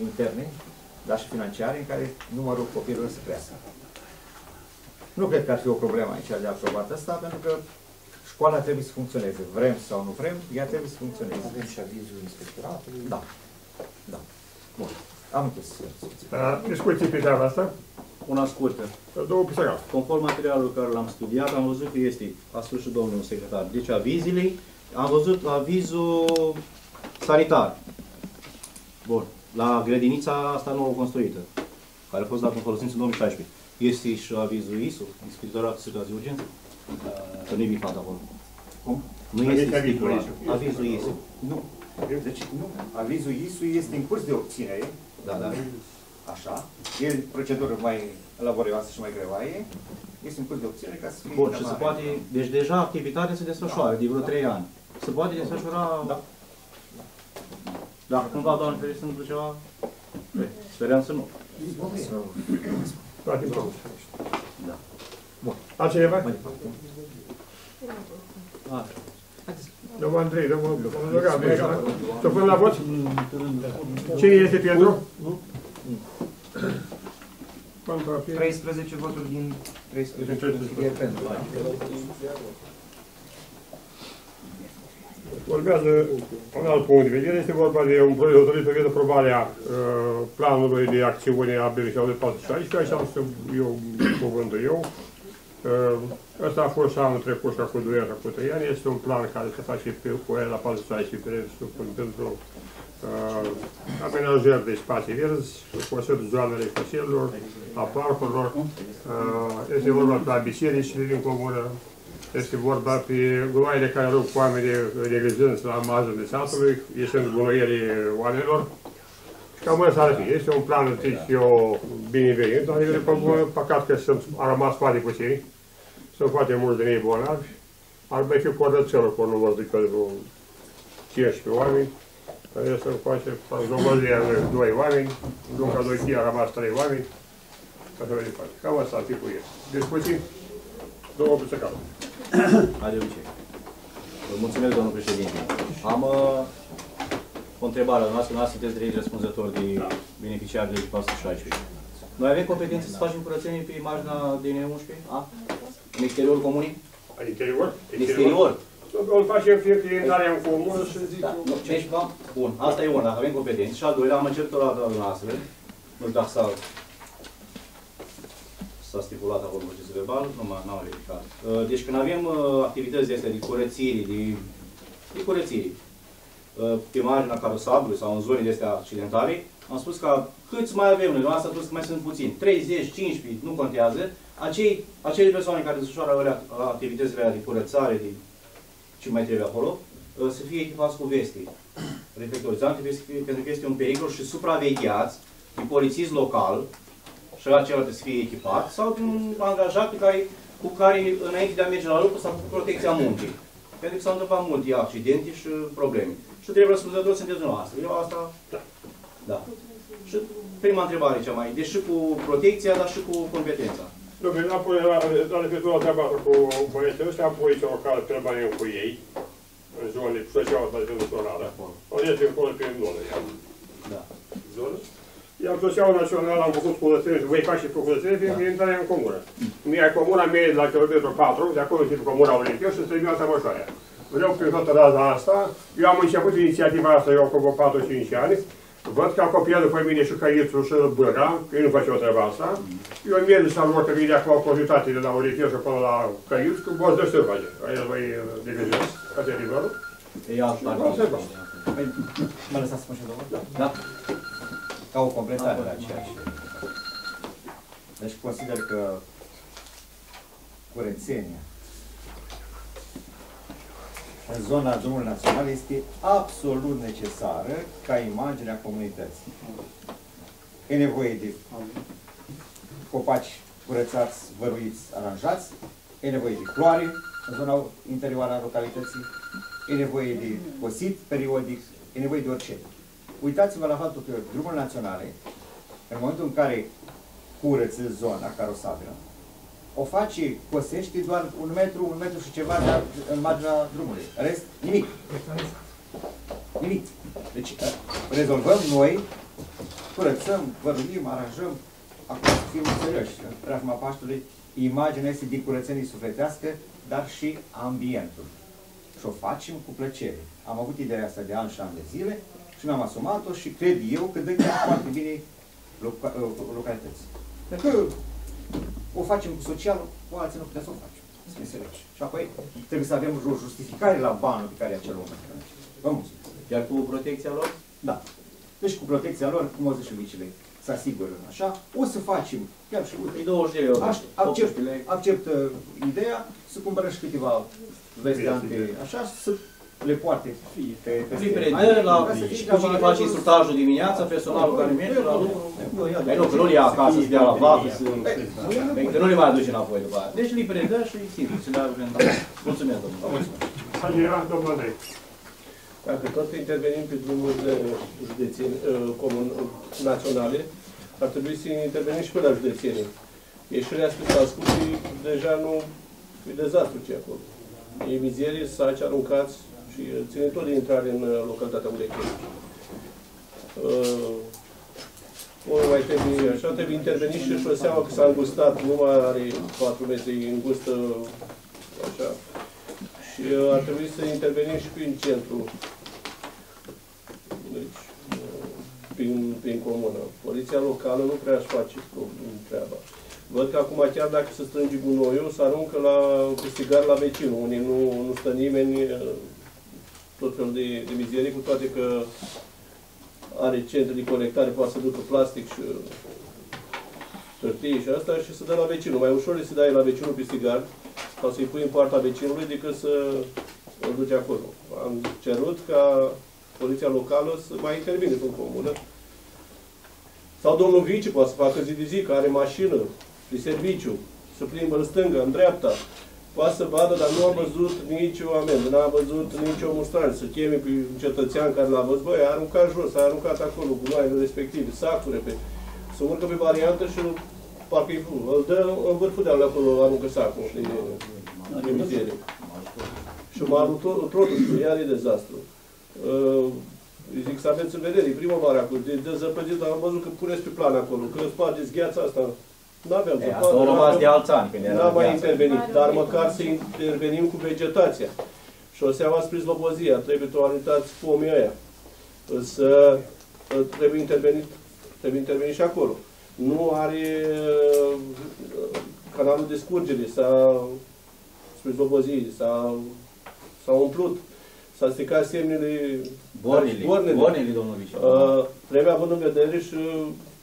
interne, dar și financiare, în care numărul copiilor să crească. Nu cred că ar fi o problemă aici de aprobat asta, pentru că școala trebuie să funcționeze. Vrem sau nu vrem, ea trebuie să funcționeze. Avem și avizul inspectoratului. Da. Da. Bun. Am închis. Da, Discuții pe treaba asta? Una scurtă. Două pisăgal. Conform materialului care l-am studiat, am văzut că este, a spus și domnul secretar, deci avizile, am văzut avizul sanitar. Bun. La grădinița asta nouă construită, care a fost dat în folosință în 2016. Este și avizul ISU, Inspectoratul Situații Urgențe? Că nu-i bifat acolo. Cum? Nu Avizul este avizul stipulat. ISU. Avizul ISU. Nu. Deci, nu. Avizul ISU este în curs de obținere. Da, da. Așa. E procedură mai laborioasă și mai greoaie. Este în curs de obținere ca să fie... Bun, și se mai- poate, deci deja activitatea se desfășoară de vreo 3 ani. Se poate desfășura... Da. Dacă cumva, doamne ferește, se întâmplă ceva, bine, sperăm să nu. Toate bun. Da. Bun. Altcineva? Mai departe. Așa. Domnul Andrei, domnul domnul Gabriel, da? Să pun la vot? Cine este pentru? Pentru a fi- 13 voturi din 13 e pentru. Urmează un alt punct de vedere, este vorba de un proiect de hotărâre privind aprobarea uh, planului de acțiune a BRC-ului 416, așa am să eu cuvântul eu. Uh, Ăsta a fost și anul trecut și acum 2 ani, acum 3 ani, este un plan care se face pe cu el la 416 pentru, pentru uh, amenajări de spații verzi, conservul zonele șoselor, a parcurilor, uh, este vorba pe la biserici din comună, este vorba pe gunoaiele care rog cu oamenii neglijânți la mazele satului, ieșind gunoierii oamenilor. Și cam ăsta ar fi. Este un plan, zic eu, binevenit, dar e păcat că sunt, a rămas foarte puțini. Sunt foarte mulți din ei bolnavi. Ar mai fi curățelul cu un număr de către vreo 15 oameni. Care să face zomăzia de doi oameni, Lunca doi fii a rămas trei oameni. Așa mai departe. Cam asta ar fi cu el. Discuții? Două pe secundă. Ca de obicei. Vă mulțumesc, domnul președinte. Am uh, o întrebare. Noastră, noastră sunteți direct răspunzători de beneficiari de 416. Noi avem competențe să facem curățenie pe marginea DN11? A? În exteriorul comunii? În interior? În exterior. Îl facem fie că intrarea în comună și zic Da, nu, deci, da, bun, asta e una, dacă avem competențe. Și al doilea, am încercat la dumneavoastră, nu știu dacă s-a, s-a stipulat acolo în procesul verbal, nu m- n-am verificat. Uh, Deci când avem uh, activități de astea de curățire, de, de curățire, uh, pe marginea carosabilului sau în zone de astea accidentare, am spus că câți mai avem noi, dumneavoastră a spus că mai sunt puțini, 30, 15, nu contează, acei, acele persoane care desfășoară alea, activitățile alea de curățare, de ce mai trebuie acolo, uh, să fie echipați cu veste reflectorizante, pentru că este un pericol și supravegheați de polițist local, și acela trebuie să fie echipat, sau de un angajat pe care, cu care, înainte de a merge la lucru, s-a făcut protecția muncii. Pentru că s-au întâmplat multe accidente și probleme. Și trebuie răspunzători sunteți dumneavoastră. Eu asta... Da. Da. Și prima întrebare cea mai, deci și cu protecția, dar și cu competența. Domnule, apoi la, la referitor la treaba asta cu băieții ăștia, am poliția locală, trebuie cu ei, în zone, făceau asta de zonală. O este acolo pe zonă, i-am Da. zonă. I-am socialul național, am făcut curățenie și voi face pe curățenie, fiindcă e intrarea în comună. Mie comuna mea e la kilometru 4, de acolo și pe comuna Olimpia și trebuie asta măsoarea. Vreau prin toată raza asta, eu am început inițiativa asta, eu acum 4-5 ani, Văd că a copiat după mine și Căițu și Băra, că ei nu face o treaba asta. Eu merg să lor că vine acum cu ajutate de la Orifiu și până la Căițu, că boți de să face. Aici voi divizați, asta e adevărul. E alt Da, parte. se va. Păi, Mă lăsați să spun și două? Da. Ca o completare la aceeași. Deci consider că curățenia în zona drumului național este absolut necesară ca imagine a comunității. E nevoie de copaci curățați, văruiți, aranjați, e nevoie de floare, în zona interioară a localității, e nevoie de cosit periodic, e nevoie de orice. Uitați-vă la faptul că drumurile naționale, în momentul în care curăță zona carosabilă, o face, cosește doar un metru, un metru și ceva dar în marginea drumului. Rest, nimic. Nimic. Deci rezolvăm noi, curățăm, văruim, aranjăm, acum să fim serioși. În preajma Paștului, imaginea este de curățenie sufletească, dar și ambientul. Și o facem cu plăcere. Am avut ideea asta de ani și ani de zile și mi-am asumat-o și cred eu că dă chiar foarte bine loca localității. Pentru că o facem cu socialul, cu alții nu putem să o facem. Să fim serioși. Și apoi trebuie să avem o justificare la banul pe care e acel om. Vă mulțumesc. Iar cu protecția lor? Da. Deci cu protecția lor, cum au zis și vicile, să asigură așa, o să facem, chiar și uite, 20 de euro. Aș, accept, 18 lei. accept uh, ideea să cumpărăm și câteva vestante, așa, să le poarte pe, pe Libre de la cu cine face instructajul dimineața, personalul care merge la lucru. Păi nu, că nu le ia acasă, să dea la vapă, să... Că nu le mai aduce înapoi după aia. Deci libre de și simplu, să le argumentăm. Mulțumesc, domnule. Mulțumesc. Să era, domnul Andrei. Dacă tot intervenim pe drumurile județene, uh, comun, naționale, ar trebui să intervenim și pe la județene. Ieșirea spre Tascuții deja nu e dezastru ce e acolo. E mizerie, saci aruncați și uh, ține tot de intrare în uh, localitatea Ureche. Uh, nu mai trebuie așa, trebuie intervenit și șoseaua că s-a îngustat, nu mai are 4 metri îngustă, așa. Și uh, ar trebui să intervenim și prin centru. Deci, uh, prin, prin comună. Poliția locală nu prea își face pro- treaba. Văd că acum chiar dacă se strânge gunoiul, se aruncă la câștigar la vecinul, unde nu, nu stă nimeni, uh, tot felul de, de mizerie, cu toate că are centru de colectare, poate să ducă plastic și uh, hârtie și asta și să dă la vecinul. Mai ușor e să dai la vecinul pistigar sau să-i pui în partea vecinului decât să îl duci acolo. Am cerut ca poliția locală să mai intervine în comună. Sau domnul Vici poate să facă zi de zi, că are mașină de serviciu, să plimbă în stânga, în dreapta. Poate să vadă, dar nu am văzut nicio amendă, n-am văzut nicio mustrare, să cheme pe un cetățean care l-a văzut, băi, a aruncat jos, a aruncat acolo gunoaiele respective, sacurile pe, să urcă pe variantă și parcă îi îl dă în vârful de acolo, aruncă sacul de, de mizerie. Și malul Trotușului, iar e dezastru. Uh, îi zic să aveți în vedere, e primăvara acolo, de dezăpăzit, am văzut că puneți pe plan acolo, că spargeți gheața asta. Nu aveam E, asta au rămas de alți ani, când era N-am mai gheață. intervenit, dar măcar să intervenim cu vegetația. Șoseaua spre Slobozia, trebuie toalitați pomii ăia. Să trebuie intervenit, trebuie intervenit și acolo. Nu are uh, canalul de scurgere, s-a spre Slobozii, s-a, s-a umplut, s-a stricat semnele Bornele, bornele. bornele, domnul Vici. Uh, trebuie având în vedere și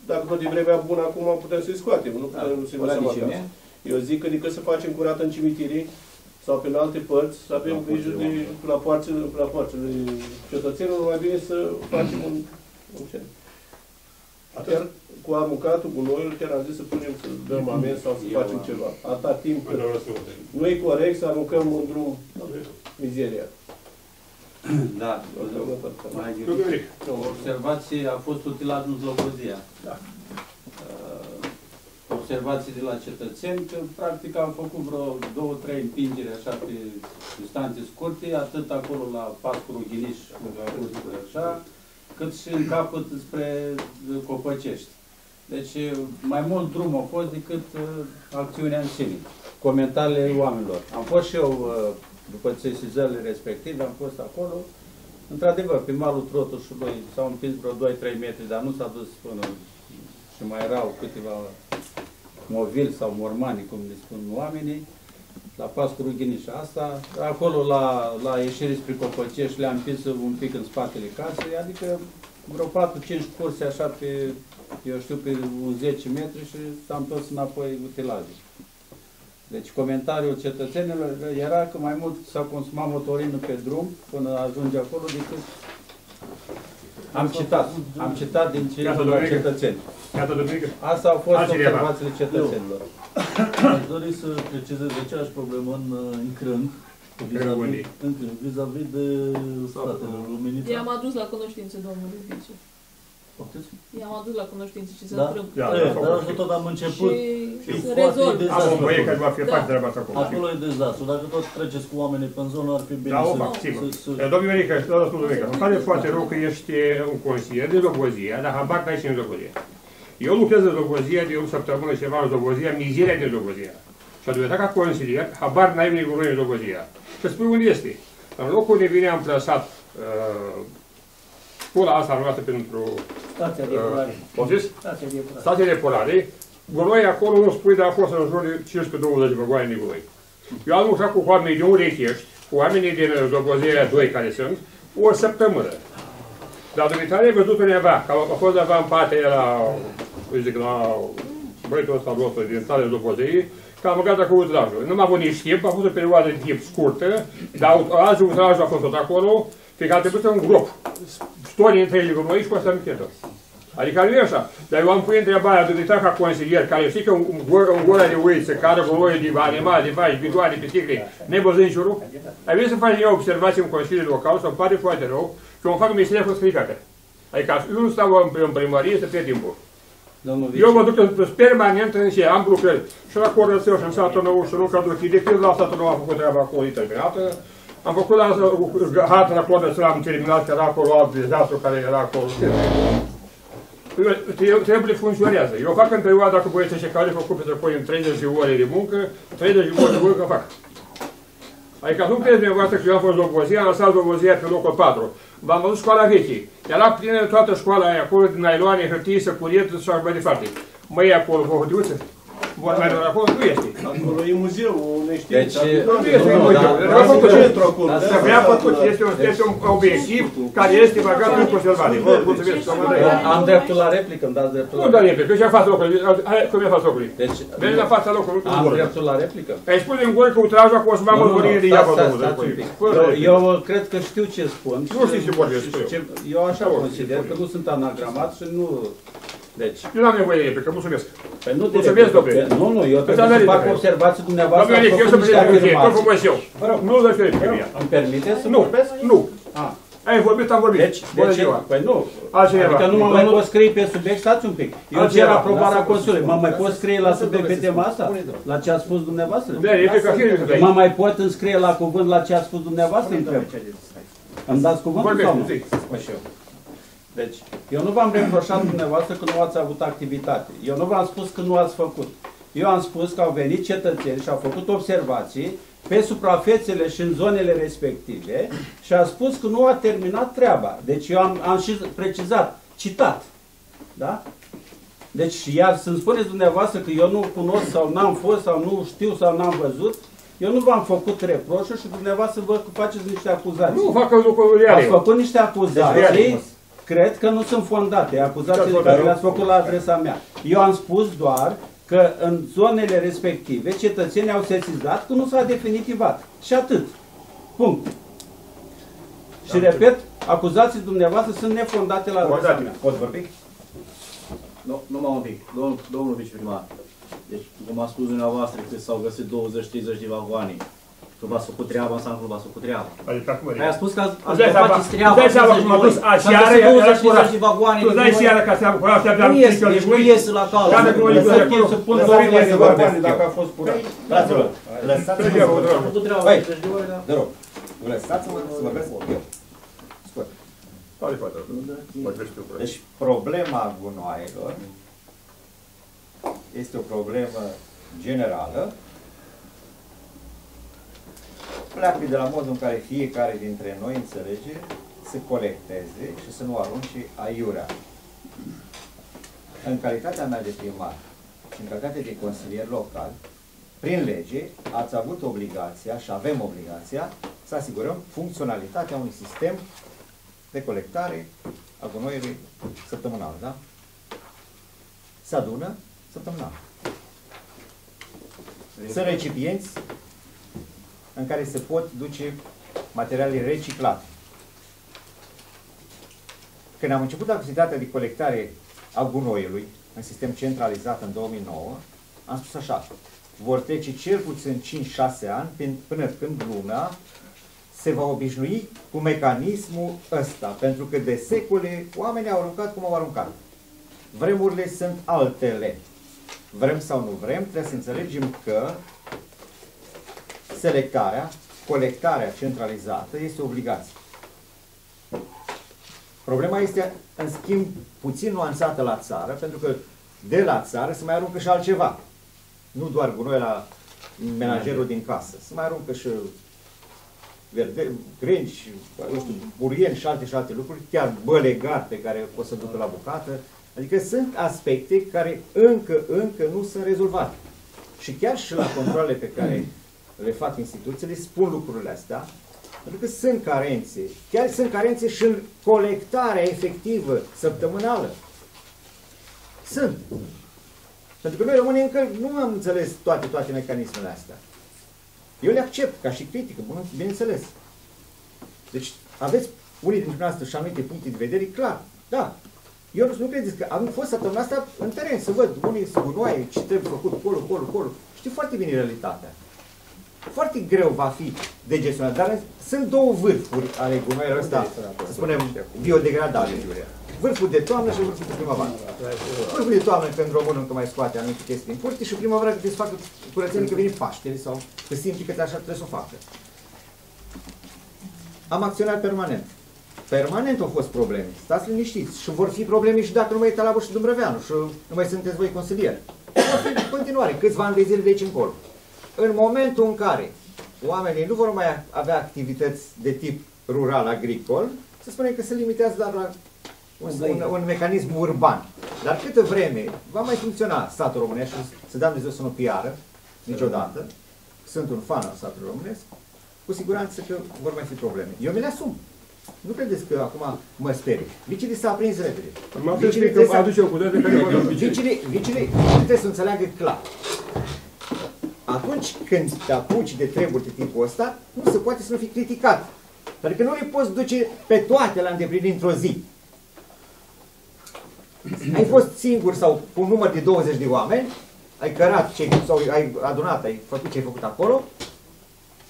dacă tot e vremea bună acum putem să-i scoatem, nu putem Da. să-i Ăla lăsăm de acasă. ciment? Eu zic că decât să facem curat în cimitirii sau pe în alte părți, să avem grijă de la poarțele, la poarțele cetățenilor, mai bine să facem un, un ce. Chiar cu aruncatul, gunoiul, chiar am zis să punem, să dăm amenzi sau să facem ceva. Atâta timp cât nu e corect să aruncăm în drum mizeria. Da, mai gândit. O observație a fost utilat în Slobozia. Da. Uh, Observații de la cetățeni că practic am făcut vreo două, trei împingeri așa pe distanțe scurte, atât acolo la Pascu Rughiniș, așa, cât și în capăt spre Copăcești. Deci mai mult drum a fost decât uh, acțiunea în sine. Comentariile oamenilor. Am fost și eu, uh, după sesizările respective, am fost acolo. Într-adevăr, pe malul Trotușului s-au împins vreo 2-3 metri, dar nu s-a dus până și mai erau câteva movili sau mormani, cum le spun oamenii, la Pascu Rughiniș asta. Acolo, la, la ieșire spre Copăcești, le-am împins un pic în spatele casei, adică vreo 4-5 curse așa pe, eu știu, pe un 10 metri și s-am întors înapoi utilaje. Deci comentariul cetățenilor era că mai mult s-a consumat motorină pe drum până ajunge acolo decât... Am citat, am citat din ce Iată, la Dominică. cetățeni. Iată, Dominică. Asta au fost Altcineva. observațiile cetățenilor. Aș dori să precizez aceeași problemă în, în Crâng, vis-a-vis unde? în Crâng, vis-a-vis de statele Luminița. I-am adus la cunoștință, domnule vice. Poftiți? I-am adus la cunoștință ce se Da? întâmplă. Da, E, da, dar da. tot am început. Și E să foarte rezolv. Am un dezastru. băiet care va fi Da. face treaba asta acum. Acolo e dezastru. Dacă tot treceți cu oamenii pe zonă, ar fi bine Da, o să, fac, sigur. să, să, Domnul Ionică, da, domnul Ionică, îmi pare foarte rău că ești un consilier de Dobozia, dar habar n-ai și în Dobozia. Eu lucrez în Dobozia de o săptămână ceva în Dobozia, mizeria de Dobozia. Și a dovedit ca consilier, habar n-ai venit cu noi în Dobozia. Și spui unde este. În locul unde vine am plasat uh, școala asta noastră pentru Stația de uh, epurare. poftiți? Stația de epurare. stația de polare, gunoi acolo nu spui, dar a fost în jur de 15-20 de vagoane de gunoi. Eu am lucrat cu oamenii de urechești, cu oamenii din Dobozia 2 care sunt, o săptămână. Dar dumitare ai văzut undeva, că a fost undeva în parte la, eu zic, la băietul ăsta nostru din starea Dobozei, că am băgat acolo utilajul. Nu am avut nici timp, a fost o perioadă de timp scurtă, dar azi utilajul a fost tot acolo, fiindcă a trebuit un grup. Storii între ele cu noi și cu asta închetă. Adică nu e așa. Dar eu am pus întrebarea de ca consilier, care știi că un, gor, un gură de uiță, care gunoi de animale, de vaci, bidoane, pisicle, nevăzând în jurul, ai venit să faci eu observații în Consiliul Local, să-mi pare foarte rău, și o fac meseria falsificată. Adică eu nu stau în, în primărie să pierd timpul. Domnul vice, Eu mă duc în, permanent în ce am lucrări. Și la Corățeu și în satul nou și nu Căduchi. De când la satul nou am făcut treaba acolo terminată. Am făcut la harta la Corățeu, am terminat, că era acolo alt dezastru care era acolo. Eu- Trebuie funcționează. Eu fac în perioada cu băieții și care făcut pentru apoi în 30 de ore de muncă, 30 de ore de muncă fac. Adică nu credeți dumneavoastră că eu am fost Dobozia, am lăsat Dobozia pe locul 4. V-am văzut școala veche. Era plină toată școala aia acolo, din nailoane, hârtie, săcuriet și așa mai departe. Măi, e acolo, vă hârtiuță? Vor mai doar acolo? Nu este. Acolo e muzeul unei Deci, științe. Nu este Nu, muzeu. da, Trebuie da, făcut. da, Centru acolo. da, de Trebuie asta făcut. acolo. Este un, este un obiectiv care este băgat în conservare. Vă mulțumesc, să mă dai. am dreptul la replică, îmi dați dreptul Nu, la dar replică. e, că și-a fața locului. Hai, cum e fața locului? Deci, Veni la fața locului. am dreptul la replică. Ai spus din gură că utrajul a fost mai Nu, mult nu, nu, vorbire de stați, iapă, stați, domnule. stați un pic. Fără Eu, replică. eu cred că știu ce spun. Nu știi ce vorbesc și ce- Eu așa Nu, consider că nu sunt anagramat și nu... Deci, Eu n-am nevoie de replică, mulțumesc. Păi nu Mulțumesc, direct, domnule. că- Nu, nu, eu Păi trebuie da, să da, fac da. observații dumneavoastră. Domnule, ați eu făcut să niște prezint tot afirmații. frumos eu. Vă rog. Nu dați replică mie. Îmi permiteți să Nu, vorbesc? nu. Ah. Ai vorbit, am vorbit. Deci, Bună deci, ziua. păi nu. Altcineva. Adică nu mă mai Domnul- pot scrie pe subiect, stați un pic. Eu cer Altcineva. aprobarea Lasă-mă Consiliului. să Mă spun. mai pot Lasă- scrie la lasă subiect pe domnule să tema spun. asta? Spune, domnule. La ce a spus dumneavoastră? Da, replică fiind că Mă mai pot înscrie la cuvânt la ce a spus dumneavoastră? Întreb. Îmi dați cuvântul sau Vorbește, nu? zic. Spun și eu. Deci, eu nu v-am reproșat dumneavoastră că nu ați avut activitate. Eu nu v-am spus că nu ați făcut. Eu am spus că au venit cetățeni și au făcut observații pe suprafețele și în zonele respective și a spus că nu a terminat treaba. Deci eu am, am și precizat, citat. Da? Deci, iar să-mi spuneți dumneavoastră că eu nu cunosc sau n-am fost sau nu știu sau n-am văzut, eu nu v-am făcut reproșuri și dumneavoastră vă faceți niște acuzații. Nu fac lucruri Ați reale. făcut niște Deci, acuzații, reale. Cred că nu sunt fondate, acuzațiile Ce-ați care făcut? le-ați făcut la adresa mea. Eu am spus doar că în zonele respective cetățenii au sesizat că nu s-a definitivat. Și atât. Punct. Și repet, acuzații dumneavoastră sunt nefondate la adresa Fondate. mea. Pot vorbi? Nu, numai un pic. Domnul, domnul viceprimar. Deci, cum a spus dumneavoastră, că s-au găsit 20-30 de vagoane. Că v-ați făcut treaba, înseamnă că nu v-ați făcut treaba. Adică acum Păi a spus că ați, Îți ați dai vă seama, faceți treaba. îți dai seama cum a dus aseară, era curat. de vagoane. Tu dai seara ca să am curat, să Nu aveam iese, cică de deci nu guri. iese la cală. Care cu o Lăsați acolo? să pun Lăsați domnule să să vorbesc vagoane dacă eu. a fost curat. Fraților, lăsați-mă Trebuie, să vă vorbesc. rog. făcut treaba Băi, 30 de ore, da. Te rog, lăsați-mă să vorbesc eu. Scurt. Foarte, foarte rău. Vorbești tu, frate. Deci problema gunoaielor este o problemă generală. Pleacă de la modul în care fiecare dintre noi înțelege să colecteze și să nu arunce aiurea. În calitatea mea de primar și în calitate de consilier local, prin lege, ați avut obligația și avem obligația să asigurăm funcționalitatea unui sistem de colectare a gunoiului săptămânal, da? Se adună săptămânal. Sunt recipienți în care se pot duce materiale reciclate. Când am început activitatea de colectare a gunoiului în sistem centralizat în 2009, am spus așa, vor trece cel puțin 5-6 ani pin- până când lumea se va obișnui cu mecanismul ăsta, pentru că de secole oamenii au aruncat cum au aruncat. Vremurile sunt altele. Vrem sau nu vrem, trebuie să înțelegem că selectarea, colectarea centralizată este o obligație. Problema este, în schimb, puțin nuanțată la țară, pentru că de la țară se mai aruncă și altceva. Nu doar gunoi la menagerul din casă. Se mai aruncă și verde, grenci, nu știu, burieni și alte și alte lucruri, chiar bălegar pe care pot să ducă la bucată. Adică sunt aspecte care încă, încă nu sunt rezolvate. Și chiar și la controlele pe care le fac instituțiile, spun lucrurile astea, pentru că sunt carențe. Chiar sunt carențe și în colectarea efectivă, săptămânală. Sunt. Pentru că noi românii încă nu am înțeles toate, toate mecanismele astea. Eu le accept ca și critică, bun, bineînțeles. Deci aveți unii dintre noastre și anumite puncte de vedere, clar, da. Eu nu, nu credeți că am fost săptămâna asta în teren să văd unii sunt gunoaie, ce trebuie făcut, acolo, acolo, acolo. Știu foarte bine realitatea. Foarte greu va fi de gestionat, dar sunt două vârfuri ale gunoaielor ăsta, să spunem, biodegradabile. Vârful de toamnă și vârful de primăvară. Vârful de toamnă când românul încă mai scoate anumite chestii din curte și primăvara când trebuie să facă curățenie că vine Paștele sau că simte că așa trebuie să o facă. Am acționat permanent. Permanent au fost probleme. Stați liniștiți. Și vor fi probleme și dacă nu mai e Talabu și Dumbrăveanu și nu mai sunteți voi consilieri. Vor fi în continuare, câțiva ani de zile de aici încolo. În momentul în care oamenii nu vor mai avea activități de tip rural-agricol, să spunem că se limitează doar la un, un, un mecanism urban. Dar câtă vreme va mai funcționa statul românesc și să dăm Dumnezeu să nu piară niciodată, sunt un fan al statului românesc, cu siguranță că vor mai fi probleme. Eu mi le asum. Nu credeți că acum mă sperie. Vicile s-a aprins repede. Mă Vicile trebuie că trebuie să- aduce o culoare pe care o vorbim. Vicile, vicile trebuie să înțeleagă clar. Atunci când te apuci de treburi de tipul ăsta, nu se poate să nu fii criticat. Pentru că nu le poți duce pe toate la îndeplinit într-o zi. Ai fost singur sau cu un număr de 20 de oameni, ai cărat ce, sau ai adunat, ai făcut ce ai făcut acolo,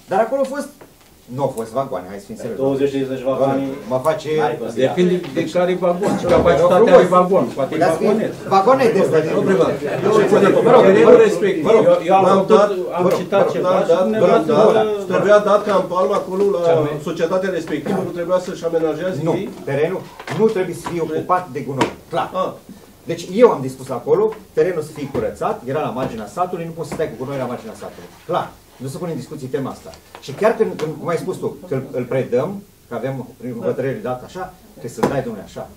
dar acolo au fost, nu au fost vagoane, hai să fim serioși. 20-30 vagoane. Mă face... Depinde de care vagon și capacitatea lui vagon. Poate e Dați mie vagonet. Vagonet de ăsta. Nu, primar. Vă rog, Terenul vă rog, respectiv. vă rog. Eu- eu am L-am făcut- dat, am vă rog, citat vă rog, ceva l-am și dat, dumneavoastră- l-am dat, Da. Trebuia dat ca în palma acolo la Ce anume? societatea respectivă, nu trebuia să-și amenajează Nu, ei. terenul nu trebuie să fie ocupat de gunoi. Clar. Ah. Deci eu am dispus acolo, terenul să fie curățat, era la marginea satului, nu poți să stai cu gunoi la marginea satului. Clar. Nu se pune în discuție tema asta. Și chiar când, când cum ai spus tu, că îl, îl predăm, că avem prin hotărâre dată așa, trebuie să-l dai, domnule, așa.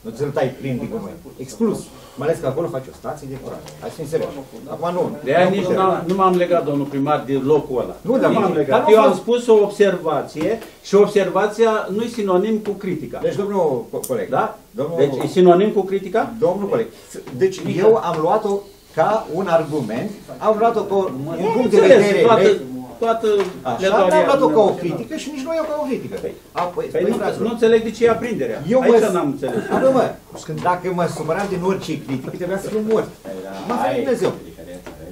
Nu ți-l tai plin de gunoi. Exclus. Mai ales că acolo faci o stație de curare. Hai să fim serios. Acum nu. De aia nu nici putem. n-am- nu m-am legat, domnul primar, de locul ăla. Nu, dar m-am nici- dar legat. nu Eu a am fost- spus o observație și observația nu e sinonim cu critica. Deci, domnul co- coleg, Da? Domnul, Deci e sinonim cu critica? Domnul coleg, deci eu am luat-o ca un argument, am luat-o ca un punct de Înțeles, vedere. toată, le- toată Așa, pledoaria n-am luat-o ca o dumneavoastră. critică și nici nu iau ca o critică. A, păi, Păi păi, nu, fraților, nu înțeleg de ce e aprinderea. eu Aici mă, n-am înțeles. A, bă, mă, dacă mă supăram din orice critică, trebuia să fiu mort. M-a făcut Dumnezeu.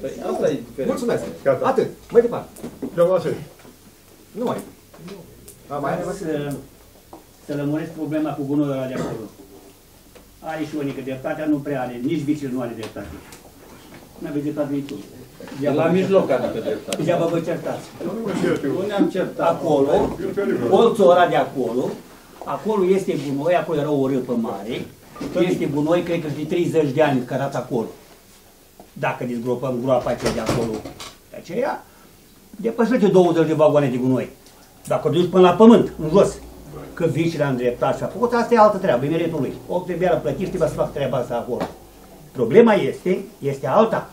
Păi asta e diferit. Mulțumesc. Gata. Atât. Mai departe. Domnul Vasile. Nu mai. A, mai Vreau să, să lămuresc problema cu gunoiul ăla de acolo. Are și Onică dreptatea, nu prea are, nici vicil nu are dreptate. Nu aveți dreptate nici tu. E la mijloc, adică dreptate. Degeaba vă certați. Nu ne-am certat. Acolo, colțul ăla de acolo, acolo este gunoi, acolo era o râpă mare, este gunoi, cred că și de 30 de ani cărat acolo. Dacă dezgropăm groapa aceea de acolo, de aceea, depășește 20 de vagoane de gunoi. Dacă o duci până la pământ, în jos, că vicile a îndreptat și a făcut, asta e altă treabă, e meritul lui. O trebuia la plătit, trebuie să facă treaba asta acolo. Problema este, este alta.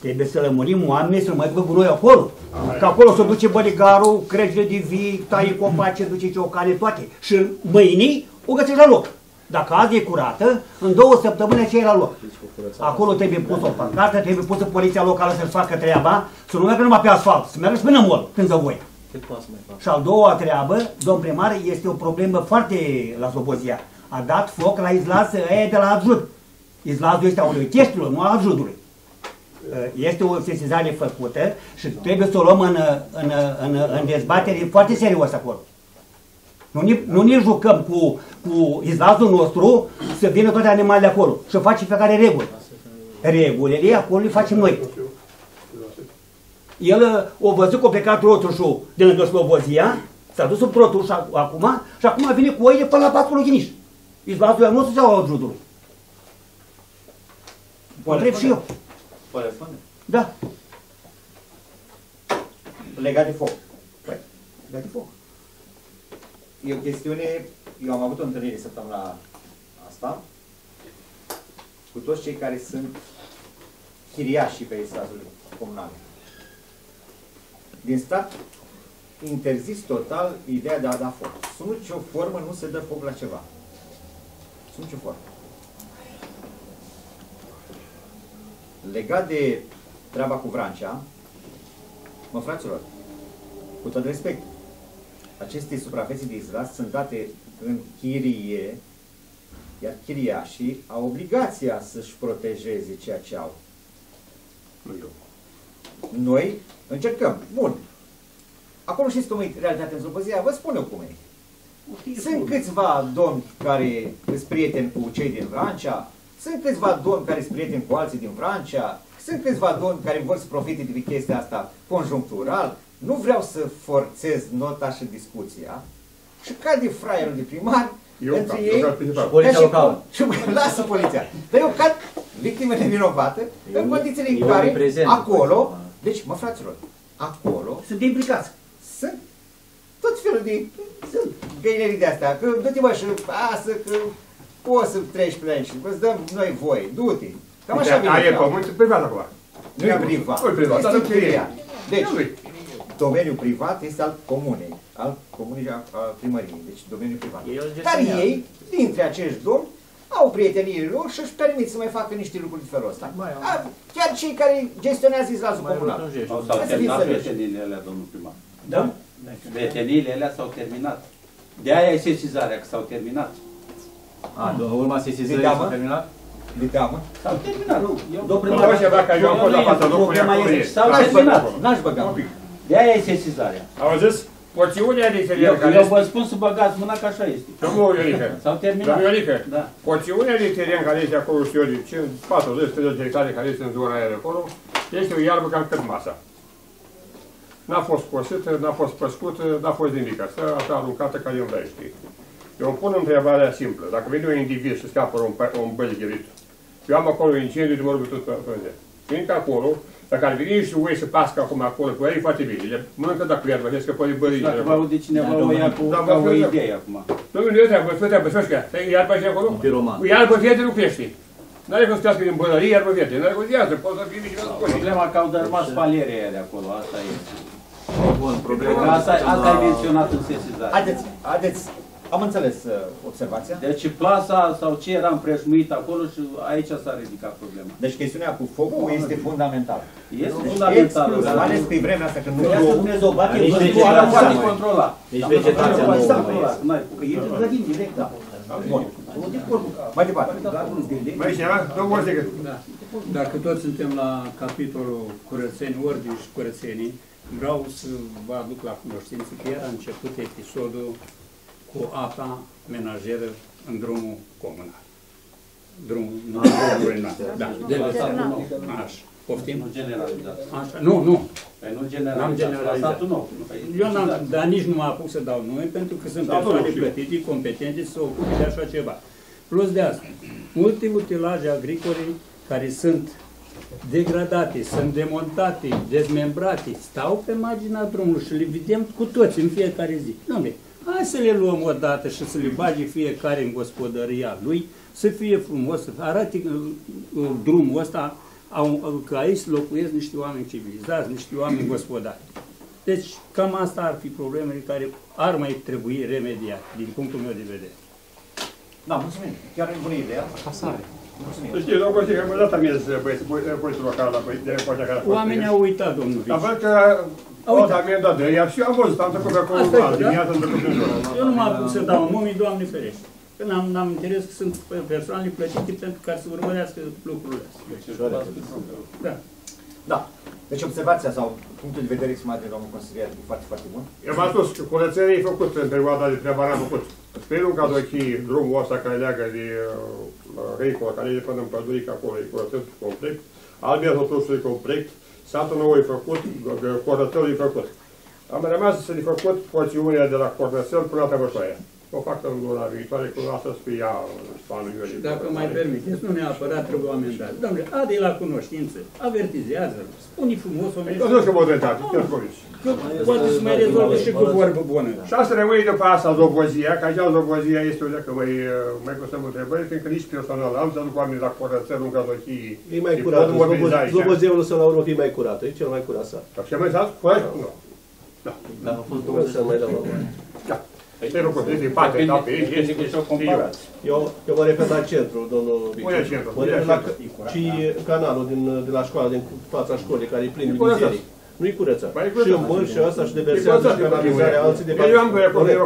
Trebuie să lămurim oamenii să nu mai ducă gunoi acolo. Că acolo se duce băligarul, crește de vii, taie copace, duce ciocane, toate. Și mâinii o găsești la loc. Dacă azi e curată, în două săptămâni aceea e la loc. Acolo trebuie pus o pancartă, trebuie pusă poliția locală să-și facă treaba, să nu meargă numai pe asfalt, să meargă și până în mol, când să voi. Și al doua treabă, domn primar, este o problemă foarte la Slobozia. A dat foc la izlasă aia de la adjud. Izlazul este a unui chestiilor, nu a adjudului. Este o sesizare făcută și trebuie să o luăm în, în, în, în dezbatere foarte serios acolo. Nu ne, nu ne jucăm cu, cu izlazul nostru să vină toate animalele acolo și face fiecare regulă. Regulile acolo le facem noi. El uh, o văzut că a plecat rotușul de lângă Slobozia, s-a dus în protuș ac- acum și acum vine cu oile până la patul Ghiniș. Izlazul ăla nu se iau al judului. O întreb și eu. Poate spune? Da. Legat de foc. Păi, legat de foc. E o chestiune, eu am avut o întâlnire săptămâna asta cu toți cei care sunt chiriași pe stradul comunal. Din stat interzis total ideea de a da foc. Sub nicio formă nu se dă foc la ceva. Sub nicio formă. Legat de treaba cu Vrancea, mă fraților, cu tot respect, aceste suprafețe de izolat sunt date în chirie, iar chiriașii au obligația să-și protejeze ceea ce au. Noi încercăm. Bun. Acum știți cum e realitatea în Slobozia? Vă spun eu cum e. Sunt câțiva domni care sunt prieteni cu cei din Vrancea, sunt câțiva domni care sunt prieteni cu alții din Vrancea, sunt câțiva domni care vor să profite de chestia asta conjunctural. Nu vreau să forțez nota și discuția. Și ca de fraierul de primar, Eu între ca- ei, eu ca principal. ca Poliția și locală. cum- și lasă poliția. Dar eu cad victimele vinovată în condițiile în eu care reprezent acolo, deci, mă fraților, acolo sunt implicați. Sunt tot felul de sunt găinerii de astea, că du-te mă și asă că poți să treci pe aici, îți dăm noi voie, du-te. Cam așa vine. Aia e treaba. pământ privat acum. Nu e privat. Nu e privat, dar Este nu e închiriat. Deci, Nu e. domeniul privat este al comunei, al comunei și al al primăriei, deci domeniul privat. El Dar gestionează. ei, dintre acești domni, au prieteniile lor și își permit să mai facă niște lucruri de felul ăsta. A, Chiar cei care gestionează izlazul comunal. Sau s-au Hai să fim terminat serioși. prieteniile alea, domnul primar. Da? Prieteniile alea s-au terminat. De aia e sesizarea, că s-au terminat. A, în urma sesizării De teamă? s-a terminat? De teamă? S-au terminat. Nu, eu... Domnul primar, ceva că eu am fost la fața locului Problema acolo este, e. s-au N-aș terminat. băga, n-aș băga. De aia e sesizarea. Au zis, porțiunea de Eu, teren care eu este... vă spun să băgați mâna că așa este. Domnul Ionică, S-au terminat. domnul Ionică, Da. porțiunea de teren care este acolo, știu eu, de 40-50 de hectare care este în zona aia de acolo, este o iarbă ca cât masa. N-a fost cosită, n-a fost păscută, n-a fost nimic. Asta așa aruncată ca el vrea, știi. Eu îmi pun întrebarea simplă. Dacă vine un individ și scapă un, pe- un bălgherit, eu am acolo incendiu de mă rog tot pe pe zi. Fiindcă acolo, dacă ar veni și oi să pască acum acolo, cu ei foarte bine. Le mănâncă dacă iarbă, că poate bări. Dacă vă aude cineva o ia cu Da, ca vă o spun, da. idee acum. Domnule, eu trebuie, să trebuie să știa. Iarba și acolo? Piroman. Cu iarbă verde nu crește. N-are cum să crească din bălărie iarbă verde. N-are cum să iasă, poți să fii nici acolo. Problema că au rămas palierea aia de acolo, asta e. Bun, Cred problema că asta, asta e menționat în sesizare. Haideți, haideți, am înțeles uh, observația. Deci plasa sau ce era împrejmuit acolo și aici s-a ridicat problema. Deci chestiunea cu focul este fundamentală. Este fundamentală. Exclus, dar- mai ales pe vremea asta când nu Trebuia să puneți o bate Aici văzut vegetația la Nu poate nu. controla. Deci vegetația Nu poate nu controla. mai N-ai Că e grădin direct, da. Bun. Mai departe. Mai e cineva? Nu vor decât. Da. Dacă toți suntem la capitolul curățenii, ordini și curățenii, vreau să vă aduc la cunoștință că iar a început episodul cu apa menajeră în drumul comunal. Drumul, nu, drumurile noastre. Da. De la statul nou. Așa. Poftim? Nu generalizat. Așa. Nu, nu. Păi nu N-am generalizat. La generalizat. statul nou. Păi Eu n-am, precizat. dar nici nu m-am apuc să dau nume pentru că sunt Da, nu, persoane știu. plătite, competente să se ocupe de așa ceva. Plus de asta, multe utilaje agricole care sunt degradate, sunt demontate, dezmembrate, stau pe marginea drumului și le vedem cu toți în fiecare zi. Dom'le, hai să le luăm o dată și să le bage fiecare în gospodăria lui, să fie frumos, să arate uh, uh, drumul ăsta, au, că aici locuiesc niște oameni civilizați, niște oameni gospodari. Deci, cam asta ar fi problemele care ar mai trebui remediate, din punctul meu de vedere. Da, mulțumim. Chiar e bună ideea. Pasare. Mulțumim. Să știi, domnul Costică, mă dat amiez băieți, băieți local la băieți, de poate care Oamenii au uitat, domnul Dar Vici. văd că Au o uitat. da mie dat de ea și am văzut, am trecut pe acolo Asta e, azi, da? dimineața am trecut prin zona. Eu nu m-am pus să dau numii, Doamne ferește. Că n-am, n-am interes că sunt persoane plătite pentru ca să urmărească lucrurile astea. Da. Da. Deci observația sau punctul de vedere exprimat de domnul consilier e foarte, foarte bun. Eu v-am spus că curățenia e făcut în perioada de treaba n-am făcut. Sperul ca dochi drumul ăsta care leagă de uh, Reicola, care e până în pădurică acolo, e curățat complet. Albia totuși e complet. Satul nou e făcut, corățelul e făcut. Am rămas să le făcut porțiunea de la Cornăsel până la Tăvășoaia. O fac în luna viitoare, cu asta să fie ea în spanul iulie. Dacă mai permiteți, nu neapărat trebuie amendat. Domnule, ade la cunoștință, avertizează, spune frumos o Eu nu știu că mă dreptate, chiar convins. Că poate să mai rezolve și cu vorbă bună. Și asta rămâne după asta dobozia, că așa dobozia este o că mai, mai cu semnul întrebări, fiindcă nici personal am să duc oamenii la curățel în gazochii. E mai curat, zlobozeul să la urmă e mai curat, e cel mai curat sat. Și mai sat? Curat? Nu. Da. Dar a fost 20 să mai dau la Da. Te rog, de parte, da, pe ei, eu, eu mă refer la centru, domnul Unde e centru? Mă refer la și canalul din, de la școală, din fața școlii, care e plin de mizerii. Nu-i curățat. Și măr și asta și deversează și canalizarea alții de Eu am pe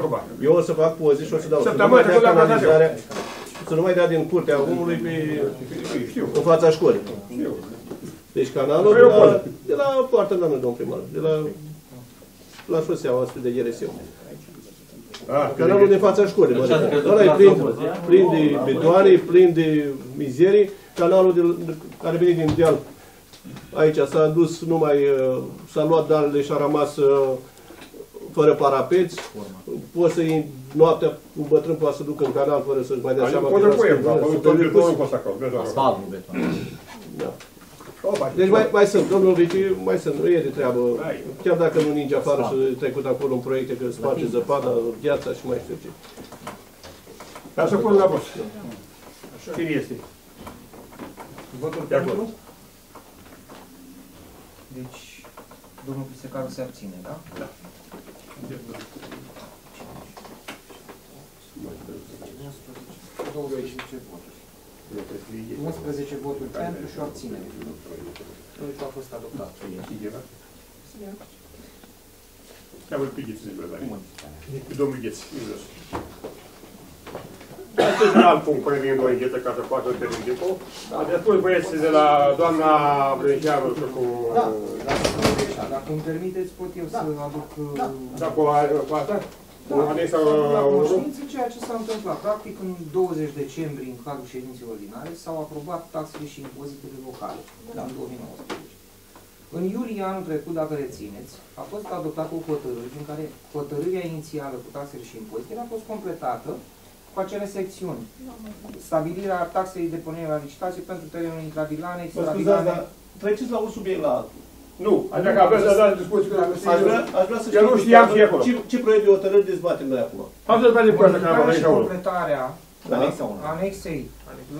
Eu o să fac poze și o să dau. Să nu mai dea canalizarea, să nu mai dea din curtea omului pe, în fața școlii. Deci canalul de la, de la poarta la noi, domn primar, de la, la șoseaua asta de Iereseu. Canalul din fața școlii, mă refer. Ăla e plin, plin de bedoane, plin de mizerii. Canalul de, care vine din deal aici s-a dus numai, s-a luat dalele și a rămas fără parapeți. Poți să iei noaptea, un bătrân poate să ducă în canal fără să-și mai dea seama că era Asfalt, nu beton. Da. Deci mai, mai sunt, domnul Vici, mai sunt, nu e de treabă. Chiar dacă nu ninge afară și trecut acolo în proiecte, că sparge zăpada, gheața și mai știu ce. Dar să pun la vot. Cine este? Votul pentru? Deci, domnul Pisecaru se abține, da? Da. 11 voturi pentru și o abținere. Deci a fost adoptat. Cheamă-l pe Gheț, pe domnul Gheț, invers. Astăzi un alt punct până vin noi Gheță ca să poată termin timpul. Ați spus băieții de la doamna Brânceanu și cu... Da, dacă îmi permiteți, pot eu să aduc... Da, cu asta? Da, la cunoștință ceea ce s-a întâmplat. Practic, în 20 decembrie, în cadrul ședinței ordinare, s-au aprobat taxele și impozitele locale da. în 2019. În iulie anul trecut, dacă rețineți, a fost adoptată o hotărâre în care hotărârea inițială cu taxele și impozitele a fost completată cu acele secțiuni. Stabilirea taxei de punere la licitație pentru terenul intravilane, extravilane... Treceți la un subiect la altul. Nu, așa că aveți să dați discuții Aș vrea, aș vrea să Eu nu știam și acolo. Ce, ce proiect de hotărâri dezbatem noi acum? Am să vedem cu asta că am Completarea și aici unul. completarea Da. anexei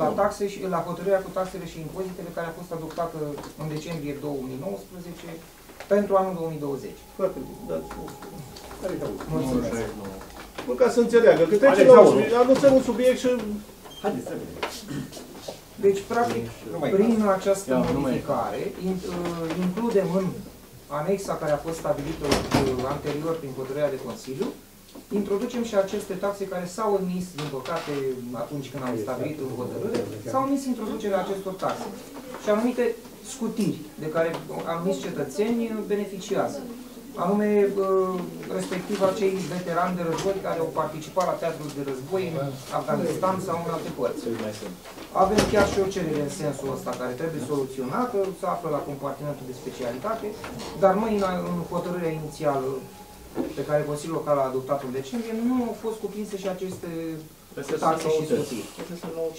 la taxe și la hotărârea cu taxele și impozitele care a fost adoptată în decembrie 2019 pentru anul 2020. Foarte bine, dați Mulțumesc. Bă, ca să înțeleagă, că trecem la un subiect, anunțăm un subiect și... Haideți, să Deci, practic, mai prin această modificare, in- uh, includem în anexa care a fost stabilită uh, anterior prin hotărârea de Consiliu, introducem și aceste taxe care s-au emis, din păcate, atunci când am stabilit în hotărâre, s-au emis introducerea acestor taxe. Și anumite scutiri de care anumiți cetățeni beneficiază. Anume, uh, respectiv acei veterani de război care au participat la teatrul de război în Afganistan sau în alte părți. Avem chiar și o cerere în sensul ăsta care trebuie soluționată, se află la compartimentul de specialitate, dar noi în, în hotărârea inițială pe care Consiliul Local a adoptat în decembrie, nu au fost cuprinse și aceste taxe și scutiri.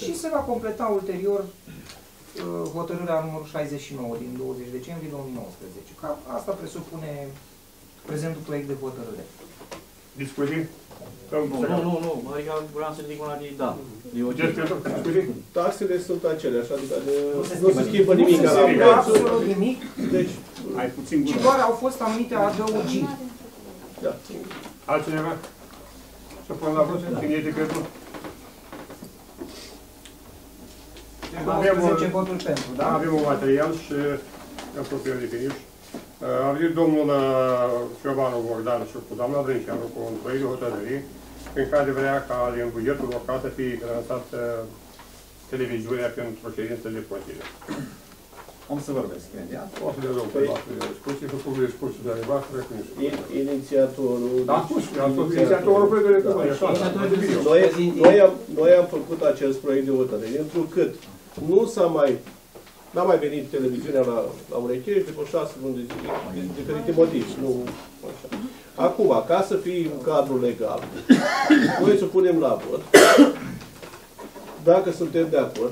Și se va completa ulterior uh, hotărârea numărul 69 din 20 decembrie 2019. Ca asta presupune prezentul proiect de hotărâre. Discuții? Nu, nu, nu, nu, adică vreau să zic una de da. E ok. Taxele sunt aceleași, adică de, Nu se nu se schimbă nimic Nu se la schimbă preț. absolut nimic, Deci, Ai puțin ci gură. doar au fost anumite adăugiri. da. Altcineva? Să pun la vot? Cine e decretul? Avem 12 un- voturi pentru, da? Avem un material și apropiem de finish. Uh, A venit domnul uh, Ciobanu Bogdan și cu doamna Drânceanu cu un proiect de hotărâre în care vrea ca din bugetul local să fie finanțată televiziunea pentru ședințele de Consiliu. Am să vorbesc imediat. O să le dăm pe la discuție, că public discuție de voastră, că nu știu. I- Inițiatorul... Da, am spus, am spus, inițiatorul pregătește Da. noi, așa. Noi, noi, am, noi am făcut acest proiect de hotărâre, întrucât nu s-a mai, n-a mai venit televiziunea la, la Urechești după șase luni de zile, din diferite motive, nu așa. Acum, ca să fie un cadru legal, noi să punem la vot, dacă suntem de acord,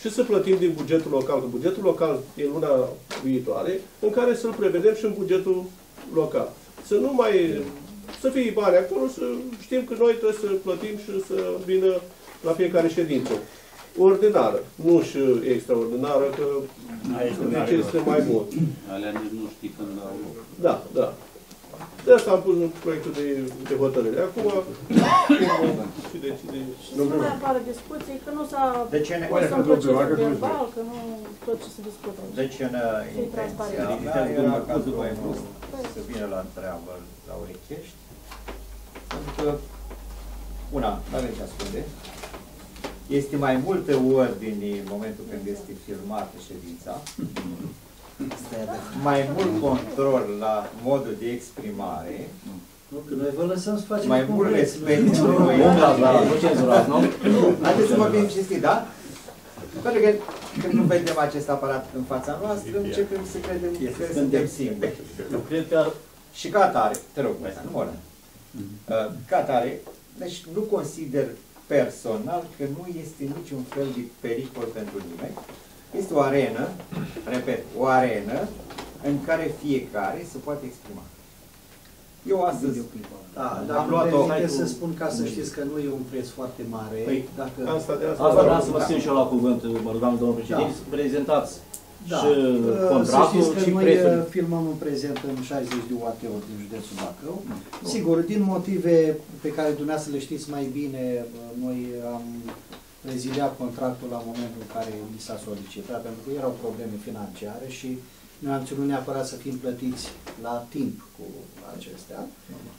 și să plătim din bugetul local, că bugetul local e luna viitoare, în care să-l prevedem și în bugetul local. Să nu mai, să fie bani acolo, să știm că noi trebuie să plătim și să vină la fiecare ședință. Ordinară, nu și extraordinară, că deci este mai mult. Alea nici nu știi când au loc. Da, da. De asta am pus în proiectul de, de hotărâre. Acum, și decide. Nu mai apară discuții, că nu s-a De ce ne- pus în Domnul procedură Primară, că nu verbal, că nu tot ce se discută. aici. Deci în uh, Să-i intenția transparent. mea era ca domnul să vină la treabă la Urechești. Pentru că, una, nu avem ce ascunde. Este mai multe ordini în momentul când este filmată ședința. Mai mult control la modul de exprimare. Nu, că noi vă lăsăm să facem mai cum mult vreți. respect. Nu, Nu, dați la- nu cenzurați, nu? Haideți să vorbim cinstit, da? Pentru că când nu vedem acest aparat în fața noastră, începem să credem că suntem singuri. Eu cred că ar... Și ca atare, te rog, nu mă Uh, Ca atare, deci nu consider personal că nu este niciun fel de pericol pentru nimeni. Este o arenă, repet, o arenă în care fiecare se poate exprima. Eu astăzi Da, am dar luat nu o... permite să spun ca să știți că nu e un preț foarte mare. Păi, dacă... asta de asta. Asta vreau să vă țin și eu la cuvânt, mă rugam, domnul președinte, Da. să prezentați Da. și Uh, să contractul știți că și noi prețul. uh, filmăm în prezent în 60 de UAT-uri din județul Bacău. Mm. Sigur, din motive pe care dumneavoastră le știți mai bine, uh, noi am reziliat contractul la momentul în care mi s-a solicitat, pentru că erau probleme financiare și noi am ținut neapărat să fim plătiți la timp cu acestea. Uh,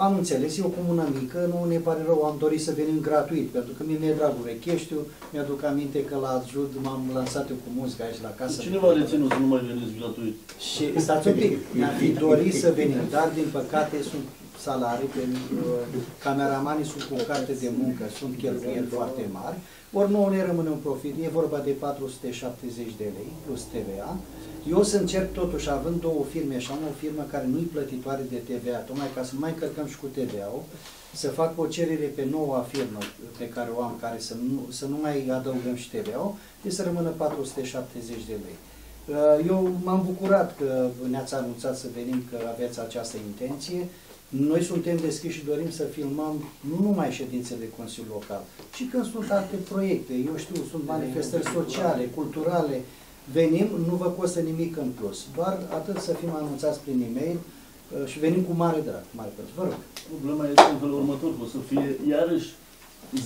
Am înțeles, e o comună mică, nu ne pare rău, am dorit să venim gratuit, pentru că mine e drag Urecheștiu, mi-aduc aminte că la Jud m-am lansat eu cu muzica aici la casă. Cine v-a reținut să nu mai veniți gratuit? Și stați un pic, mi-ar fi dorit să venim, dar din păcate sunt salarii, pe, uh, cameramanii sunt cu o carte de muncă, sunt cheltuieli foarte mari, ori nouă ne rămâne un profit, e vorba de 470 de lei plus TVA. Eu să încerc totuși, având două firme și am o firmă care nu-i plătitoare de TVA, tocmai ca să nu mai încărcăm și cu TVA-ul, să fac o cerere pe noua firmă pe care o am, care să nu, să nu mai adăugăm și TVA-ul, e să rămână 470 de lei. Uh, Eu m-am bucurat că ne-ați anunțat să venim, că aveți această intenție. Noi suntem deschiși și dorim să filmăm nu numai ședințe de Consiliul Local, ci când sunt alte proiecte, eu știu, sunt manifestări sociale, culturale, venim, nu vă costă nimic în plus, doar atât să fim anunțați prin e-mail uh, și venim cu mare drag, mare plăcere. Vă rog. Problema este în felul următor, că o să fie iarăși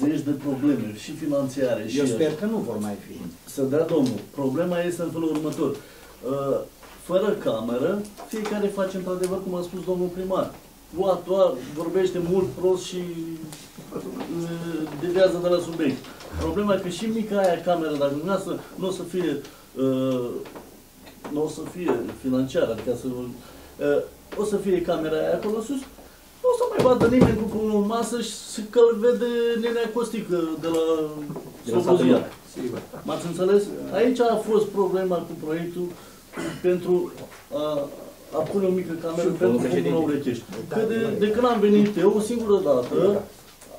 zeci de probleme, și financiare, și... Eu sper că nu vor mai fi. Să dea Domnul. Problema este în felul următor. Uh, Fără cameră, fiecare face într-adevăr, cum a spus domnul primar. Oatoar, vorbește mult prost și uh, deviază de la subiect. Problema e că și mica aia cameră, dacă dumneavoastră nu o să fie uh, nu o să fie financiară, adică să, uh, o să fie camera aia acolo sus, nu o să mai vadă nimeni cu pumnul în masă și să- că îl vede nenea Costică de la De la Slobozia. Sigur. M-ați înțeles? Aici a fost problema cu proiectul pentru a, a pune o mică cameră Și pentru domnul președinte. Comună Urechești. Că de, de când am venit eu, o singură dată,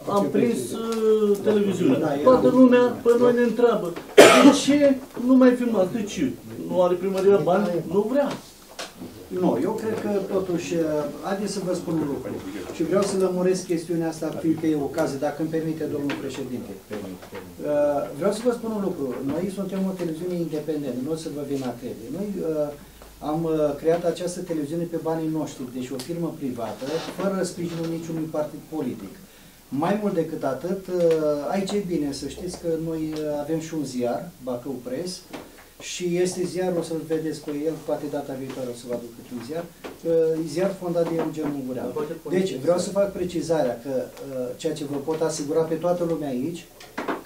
am prins uh, televiziunea. Da, era- Toată lumea pe noi ne întreabă, de ce nu mai filmați? De ce? Nu are primăria bani? Nu vrea. Nu, eu cred că totuși, uh, haideți să vă spun un lucru. Și vreau să lămuresc chestiunea asta, fiindcă e ocazie, dacă îmi permite domnul președinte. Uh, Vreau să vă spun un lucru. Noi suntem o televiziune independentă, nu o să vă vin a crede. Noi uh, am uh, creat această televiziune pe banii noștri, deci o firmă privată, fără sprijinul niciunui partid politic. Mai mult decât atât, uh, aici e bine să știți că noi uh, avem și un ziar, Bacău Press, și este ziarul, o să-l vedeți cu el, poate data viitoare o să vă aduc câte un ziar, uh, ziar fondat de Eugen Mungureanu. Deci vreau să fac precizarea că uh, ceea ce vă pot asigura pe toată lumea aici,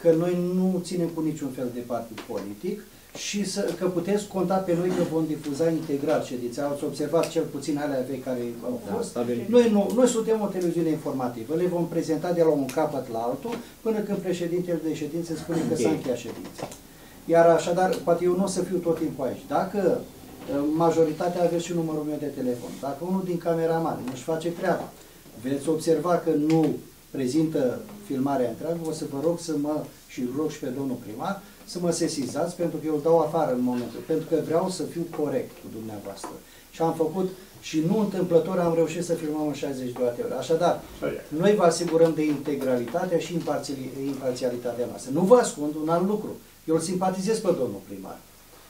că noi nu ținem cu niciun fel de partid politic și să, că puteți conta pe noi că vom difuza integral ședința. Ați observat cel puțin alea vechi care au Da, fost. stabilit. Noi, nu, noi suntem o televiziune informativă, le vom prezenta de la un capăt la altul, până când președintele de ședință spune că s-a Ok. încheiat ședința. Iar așadar, poate eu nu o să fiu tot timpul aici. Dacă uh, majoritatea aveți și numărul meu de telefon, dacă unul din cameramani nu-și face treaba, veți observa că nu prezintă filmarea întreagă, o să vă rog să mă, și rog și pe domnul primar, să mă sesizați pentru că eu îl dau afară în momentul, pentru că vreau să fiu corect cu dumneavoastră. Și am făcut, și nu întâmplător am reușit să filmăm în 60 de ore. Așadar, noi vă asigurăm de integralitatea și imparțiali- imparțialitatea noastră. Nu vă ascund un alt lucru. Eu îl simpatizez pe domnul primar.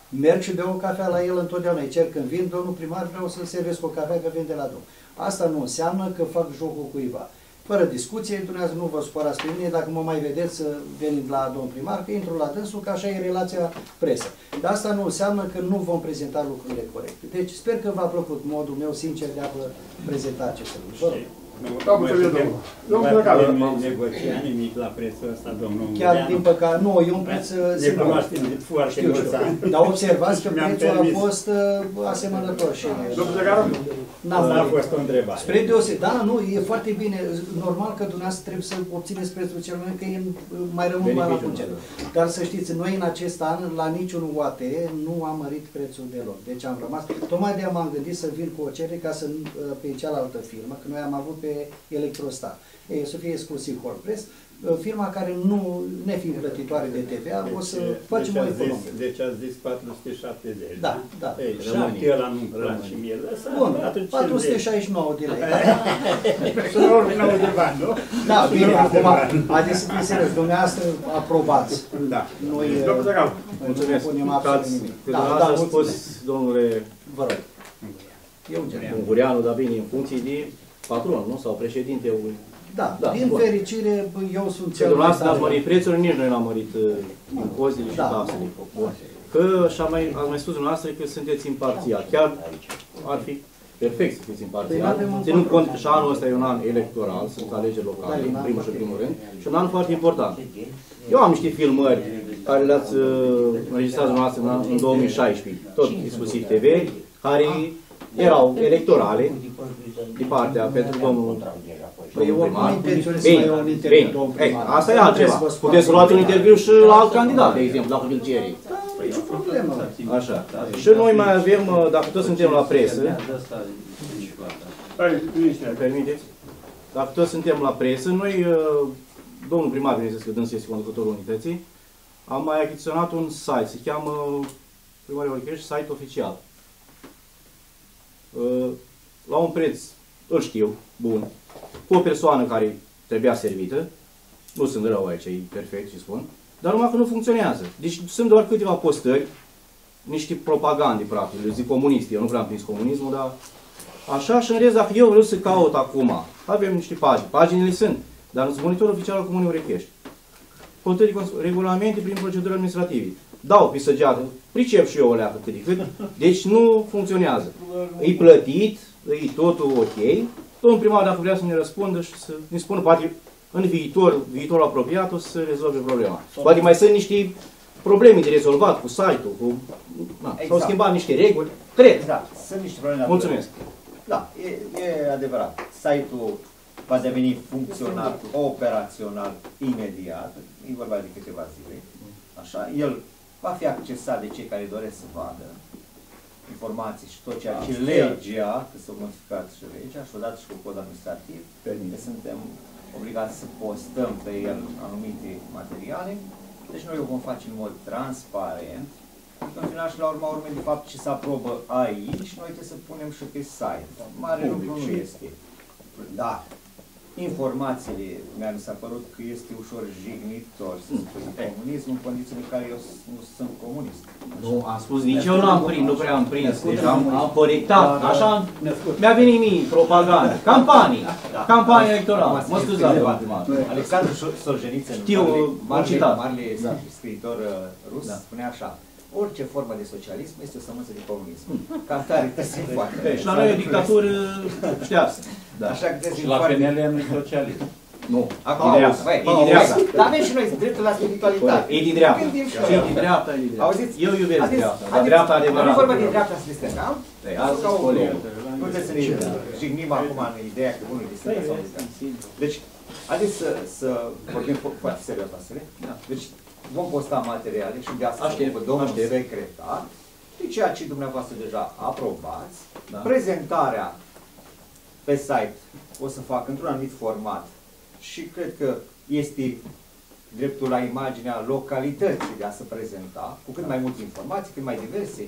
Merg și beau o cafea la el întotdeauna. Îi cer când vin, domnul primar, vreau să-l servesc o cafea că vin de la domn. Asta nu înseamnă că fac jocul cuiva. Fără discuție, dumneavoastră nu vă supărați pe mine dacă mă mai vedeți să venind la domn primar, că intru la dânsul, că așa e relația presă. Dar asta nu înseamnă că nu vom prezenta lucrurile corecte. Deci sper că v-a plăcut modul meu sincer de a vă prezenta aceste lucruri. Vă rog. Da, mulțumesc, domnul. Domnul Drăganu. Nu negocia nimic la prețul ăsta, domnul Chiar Ungureanu. din păcate, nu, e un preț uh, Ne sigur. cunoaștem de foarte Știu, mulți știu. ani. Dar observați că Mi-am prețul a permis. fost uh, asemănător și... Domnul Drăganu? N-am Asta a mărit. fost o întrebare. Spre deosebire, da, nu, e foarte bine. Normal că dumneavoastră trebuie să obțineți prețul cel mai mic, că e, mai rămân bani la Beneficiul buget. nostru. Dar să știți, noi în acest an, la niciun UAT, nu am mărit prețul deloc. Deci am rămas, tocmai de m-am gândit să vin cu o cerere ca să, uh, pe cealaltă firmă, că noi am avut pe Electrostar. Ei, să fie exclusiv Holpress, uh, firma care nu, nefiind plătitoare de TVA, o să facem deci o ați zis, economie. deci ați zis 470. Da, da. Ei, Rămâne. șapte ăla nu-mi place și mie. Lăsați, Bun, atunci 469 de lei. Să nu urmă de bani, nu? Da, Să bine, nu urmă de acum, bani. haideți să fim serios, dumneavoastră aprobați. Da. Noi Domnul Drăganu. noi nu Mulțumesc. punem Că absolut ați, nimic. că Da, dumneavoastră da, a spus, mulțumesc. domnule Vă rog. Eu gen. Ungureanu, dar bine, în funcție de patron, nu? Sau președinte. Da, Da, din bun. fericire, bă, eu sunt Că cel mai dumneavoastră tare. n-ați mărit prețurile, nici noi n-am mărit uh, impozitele și Da. taxele. Bun. Că și mai, ați mai spus dumneavoastră că sunteți imparțial. Chiar ar fi perfect să fiți Păi imparțial. n-avem un Ținând control. cont că și anul ăsta e un an electoral, sunt alegeri Da, locale, e un în an primul și foarte în primul rând, și un an foarte important. Eu am niște filmări care le-ați uh, înregistrat dumneavoastră în, an- în 2016, tot exclusiv TV, care erau electorale din partea pentru domnul Păi eu domnul oricum primar. intenționez să Bine, mai iau un interviu, bine. domnul Ei, primar. asta e Nu altceva. trebuie să vă spun Puteți să acum. luați un interviu și la alt candidat, de exemplu, dacă vi-l cere. Nicio problemă. Așa. Și noi mai avem, uh, dacă toți suntem la presă, Hai, liniște. îmi permiteți? Dacă toți suntem la presă, noi, uh, domnul primar, bineînțeles că dânsul este conducătorul unității, am mai achiziționat un site, se cheamă Primăria Orichești, site oficial. Uh, La un preț, îl știu, bun, cu o persoană care trebuia servită, nu sunt rău aici, e perfect și spun, dar numai că nu funcționează. Deci sunt doar câteva postări, niște propagande, practic, le zic comuniste, eu nu vreau prins comunismul, dar așa și în rest, dacă eu vreau să caut acum, avem niște pagini, paginile sunt, dar în monitorul oficial al Comunei Urechești. Hotărâri, cons- regulamente prin proceduri administrative. Dau pe săgeată, pricep și eu o leacă cât de cât, deci nu funcționează. E plătit, e totul ok. Domnul primar, dacă vrea să ne răspundă și să ne spună, poate în viitor, viitorul apropiat, o să rezolve problema. Poate mai sunt niște probleme de rezolvat cu site-ul, cu... Na, S-au Exact. schimbat niște reguli, cred. Da, sunt niște probleme. Mulțumesc. Da, e, e adevărat. Site-ul va deveni funcțional, operațional imediat, e vorba de câteva zile. Așa, el va fi accesat de cei care doresc să vadă informații și tot ceea ce Da. legea, că s-a modificat și legea, și odată și cu cod administrativ, că suntem obligați să postăm pe el anumite materiale. Deci noi o vom face în mod transparent. În final și la urma urmei, de fapt, ce se aprobă aici, noi trebuie să punem și pe site. Mare lucru nu este. Da. Informațiile, mi-a mi s-a părut că este ușor jignitor să spui comunism în condițiile în care eu s- nu sunt comunist. Nu, am spus, nici eu nu am prins, nu prea am prins, deci am, am corectat, așa mi-a venit mie propaganda, campanii, campanie electorală, mă scuzați, domnul primar. Alexandru Solzhenitsyn, Știu, marele, am citat. marele, marele Da. scriitor uh, rus, Da. spunea așa, orice formă de socialism este o sămânță de comunism. Ca atare trebuie să-i facă. Și la noi e dictatură ștearsă. Da. Așa că trebuie Și să-i la foarte- PNL nu-i socialism. Nu, Acum, din dreapta. băi, e Pauz. din dreapta. Dar avem și noi dreptul la spiritualitate. E din dreapta. Gândim și Și noi. din dreapta, e din dreapta. Auziți? Eu iubesc Haideți- dreapta, dar haideți- dreapta Nu e adevărată. vorba de dreapta să de stânga, am? Păi, asta Ca sunt o- colegă. Nu trebuie să ne jignim acum în ideea că unul de stânga sau de stânga. Deci, haideți să, să vorbim fo- foarte serios la sele. Deci, vom posta materiale și de asta Aștept, cu domnul aștept. secretar, de ceea ce dumneavoastră deja aprobați, Da. prezentarea pe site o să fac într-un anumit format și cred că este dreptul la imaginea localității de a se prezenta, cu cât mai multe informații, cât mai diverse,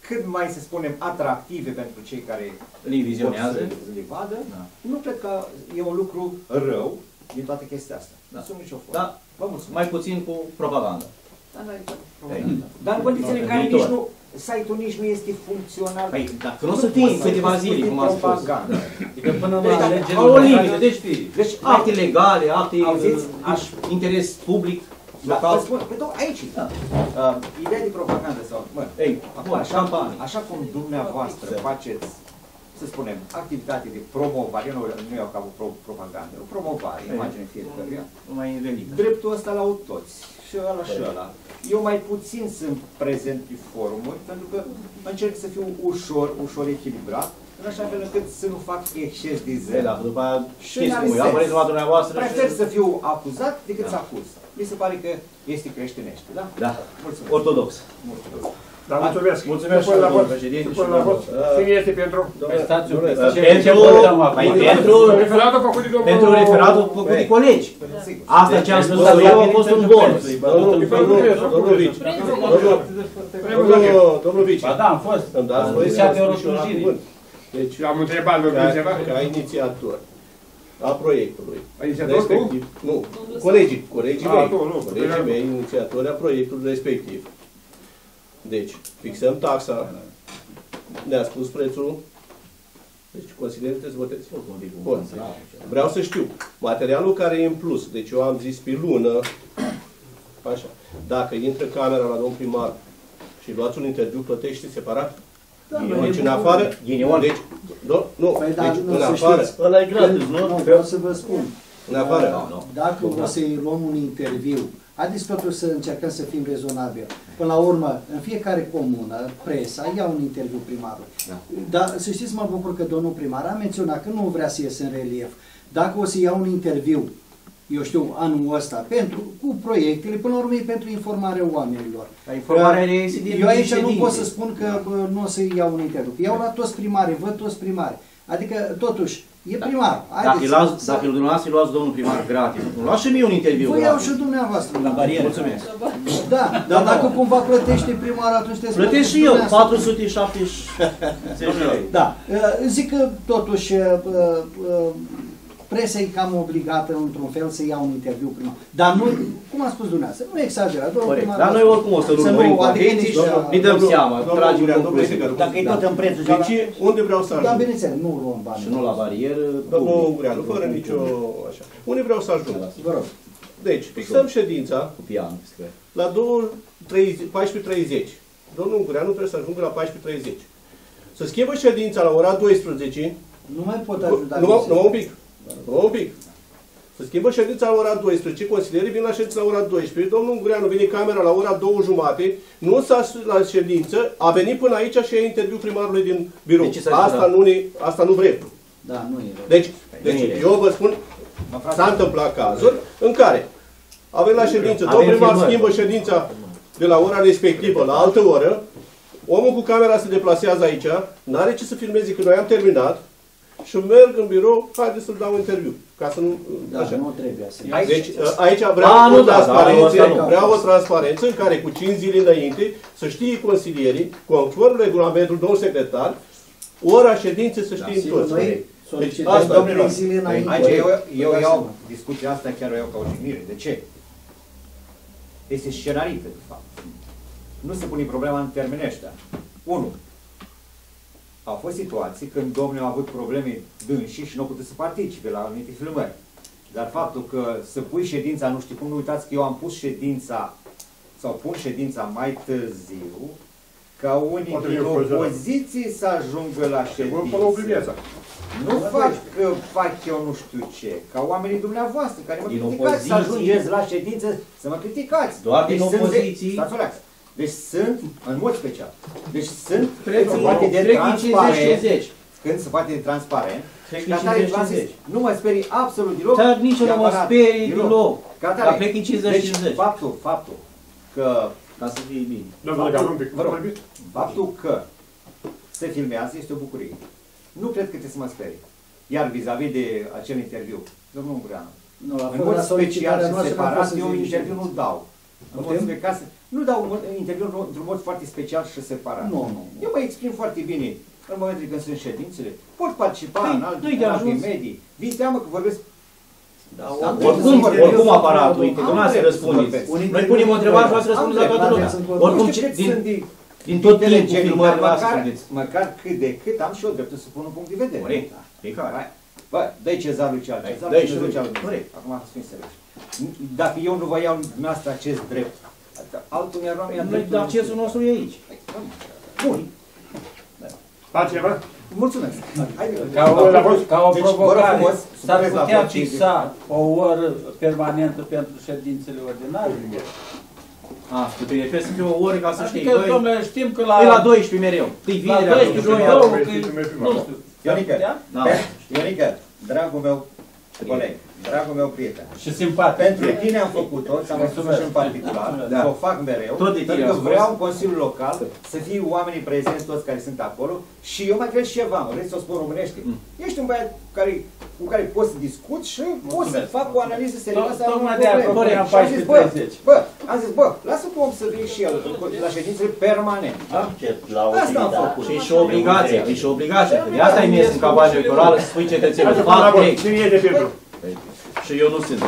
cât mai, să spunem, atractive pentru cei care Îi vizionează. pot să le vadă. Da. Nu cred că e un lucru rău din toată chestia asta. Da. Nu sunt nicio formă. Da, Vă mulțumesc. mai puțin cu propaganda. Ei, Dar în condițiile în În care viitor. nici nu, site-ul nici nu este funcțional. Păi, dacă nu o să fie poți câteva discuți zile, de cum a spus. propagandă. Adică până Deci la dacă alegerile au o locale, limită. deci, Deci, acte legale, acte Auziți? uh, Aș- interes public, Da, local. vă spun, păi, domn, aici, Da. uh, ideea de propagandă sau, mă, Ei, acum, bun, așa, campanii. așa cum dumneavoastră faceți, să spunem, activitate de promovare, eu nu, nu iau ca o pro, propagandă, o promovare, Ei. imagine fiecăruia, mai relic. dreptul ăsta la au toți, și ăla și ăla. Eu mai puțin sunt prezent pe forumuri, pentru că încerc să fiu ușor, ușor echilibrat, în așa fel încât să nu fac exces de Ei, zel. da, după aia Și știți n-are cum e, sens. apăreți la dumneavoastră Prefer și... să fiu acuzat decât Da. să acuz. Mi se pare că este creștinește, da? Da, Mulțumesc. ortodox. Mulțumesc. Da, mulțumesc. Mulțumesc Supun și la domnul vot. președinte Supun și la domnul- vot. Cine este pentru? Păi stați un pic. Uh, Ce- Pentru, ce votăm acum? păi, pentru, Referatul făcut de domnul... pentru referatul făcut de colegi. Sigur. Asta ce am spus Deci, eu a fost un bonus. Domnul, domnul, domnul Vici, domnul, domnul, domnul Vici, Ba da, am fost. îmi dați voie să Zicea că e o vă spun și eu la slujire. cuvânt. Deci, L-am întrebat, nu ca, ceva? ca inițiator a proiectului, Inițiator tu? respectiv, nu, colegii, colegii Ah, mei, tu, nu, colegii tu, mei, inițiatori a proiectului respectiv. Deci, fixăm taxa, ne-a spus prețul, deci consilierii trebuie să votezi. Bun. Vreau să știu, materialul care e în plus, deci eu am zis pe lună, așa, dacă intră camera la domn primar și luați un interviu, plătește separat? Da, deci e în bun. afară, Ghinion. deci, nu, nu, Păi, dar deci nu, în să afară, știți, ăla e gratis, când- nu? Nu, vreau să vă spun. În afară. Uh, Dacă o să-i luăm un interviu, haideți totuși să încercăm să fim rezonabili. Până la urmă, în fiecare comună, presa ia un interviu primarul. Dar să știți, mă bucur că domnul primar a menționat că nu vrea să iese în relief. Dacă o să ia un interviu, eu știu, anul ăsta, pentru, cu proiectele, până la urmă e pentru informarea oamenilor. Dar informarea Că este din Eu aici nu ședințe. pot să spun că bă, nu o să iau un interviu. Iau la toți primari, văd toți primari. Adică, totuși, e primar. Dacă Haideți îi luați, să- dacă îl dumneavoastră îi luați domnul primar gratis, îmi luați și mie un interviu Vă iau gratis. și dumneavoastră. La barieră. Mulțumesc. Da, dar dacă cumva plătește primar, atunci trebuie să Plătesc și eu, 470 lei. Da, uh, zic că totuși uh, uh, presa e cam obligată într-un fel să ia un interviu primar. Dar nu, cum a spus dumneavoastră, nu exagerat. domnul Corect. primar- Dar noi oricum o să-l Să urmărim nu, cu adică atenție nici- și ne dăm Domnul- seama, domnul tragem Gurea, domnule concluzii. secretar, Dacă e da. tot în prețul Deci, unde vreau să Da, ajung? bineînțeles, nu luăm bani. Și nu la barieră. Domnul public. Ungureanu, fără nicio așa. Unde vreau să ajung? Vă rog. Deci, fixăm ședința Cu pian, sper. la 14.30. Domnul Ungureanu trebuie să ajungă la 14.30. Să schimbă ședința la ora 12. Nu mai pot ajuta. Nu, nu, un pic. Nu, un pic. Să schimbă ședința la ora 12, consilierii vin la ședință la ora 12, domnul Ungureanu vine în camera la ora 2 jumate, nu s-a sus la ședință, a venit până aici și a interviu primarului din birou. De ce s-a Asta jurat? nu, ne, asta nu vrem. Da, nu e. Deci, deci Nu e. eu vă spun, s-a întâmplat cazuri în care avem la ședință, Avem domnul primar filmări. schimbă ședința de la ora respectivă la altă oră, omul cu camera se deplasează aici, n-are ce să filmeze că noi am terminat și merg în birou, haide să-l dau un interviu. Ca să nu... Da, așa. nu trebuie să Deci aici vreau, A, nu, o da, transparență, da, asta nu. vreau o transparență în care cu 5 zile înainte să știe consilierii, conform regulamentului domnul secretar, ora ședinței să știe Sigur, toți. noi Deci, solicităm asta, domnilor, domnilor. zile înainte. Aici eu, eu Dați iau seama. discuția asta chiar o iau ca o jignire. De ce? Este scenarită, de fapt. Nu se pune problema în termenii ăștia. Unu. Au fost situații când domnul a avut probleme dânsii și nu a putut să participe la anumite filmări. Dar faptul că să pui ședința, nu știu cum, nu uitați că eu am pus ședința sau pun ședința mai târziu, ca unii Poate din eu fost opoziție să ajungă la Sigur, până o ședință. primează. Nu fac că fac eu nu știu ce, ca oamenii dumneavoastră care mă Din criticați să opoziție. ajungeți la ședință să mă criticați. Doar din sunt de- opoziții. Stați o leacă. Deci sunt, în mod special, deci sunt Cred cât se că- poate de cred că transparent, 50-50. când se poate de transparent, Cred și că ca atare v-am 50-50. zis, nu mă sperii absolut deloc. Dar nici de nu mă aparat, sperii deloc. Ca atare. Dar cred că e 50-50. Deci faptul, faptul că Ca să fie bine. Domnule Galu, un pic, Vă rog, vorbiți? faptul că se filmează este o bucurie. Nu cred că trebuie să mă sperii. Iar vis-a-vis de acel interviu, domnul Ungureanu, Nu, a în fost mod la special solicitarea și noastră, n-am separat, fost să eu zic interviu niște nu dau. În mod Putem? special, nu dau un interviu într-un mod foarte special și separat. Nu, nu. Eu mă exprim foarte bine în momentul când sunt ședințele. Pot participa Păi, în alte, nu-i de în alte ajuns. medii. Vi teamă că vorbesc Da, Am oricum, dreptul să oricum vorbesc. aparatul, uite, Am dumneavoastră dreptul să răspundeți. vorbesc. Noi punem o întrebare și vreau să Am răspundeți la toată dreptul, lumea. am dreptul. Oricum, Nu știu ce- cât din, sunt de din tot timpul inteligent, filmările dar astea măcar, spuneți. măcar cât de cât am și eu dreptul să pun un punct de vedere. Corect. E clar. Hai. Bă, dă-i cezarului ce al Dă-i cezarului și și nu lui. ce al lui. Corect. Acum să fim serioși. Dacă eu nu vă iau dumneavoastră acest drept, adică altul mi-ar lua mie Noi, dreptul dar accesul nostru e aici. Bun. Altceva? Mulțumesc. Haide. Ca o, ca o Deci, vă rog provocare, frumos, s-ar supuneți la putea vot și- fixa o oră permanentă pentru ședințele ordinare? A, tu te referi să fie o oră ca să știi. Adică, Doi- domnule, știm că la... E la 12 mereu. Tâi La vinerea, 12, joi, duminica. două, că... Nu știu. Ionică, Da? Da. Ionică, dragul meu coleg, dragul meu prieten, Și simpatic. pentru tine am făcut-o, ți-am spus și în particular, Da. o fac mereu, Tot de tine pentru că am spus. vreau în Consiliul Local să fie oamenii prezenți toți care sunt acolo și eu mai cred și ceva, mă, vrei să o spun românește. Mm. Ești un băiat care, cu care poți să discut și poți să Mulțumesc. fac o analiză serioasă a Tot- unor tocmai de-aia probleme. propuneam Și am zis, bă, 14.30. bă, am zis, bă, lasă că om să vină și el la ședințele permanent. Da? La Asta am făcut. Și e și o obligație, e și o obligație. Că de asta ai mers în campanie electorală să spui cetățenilor. Fac corect. Cine e de pentru? Și eu nu sunt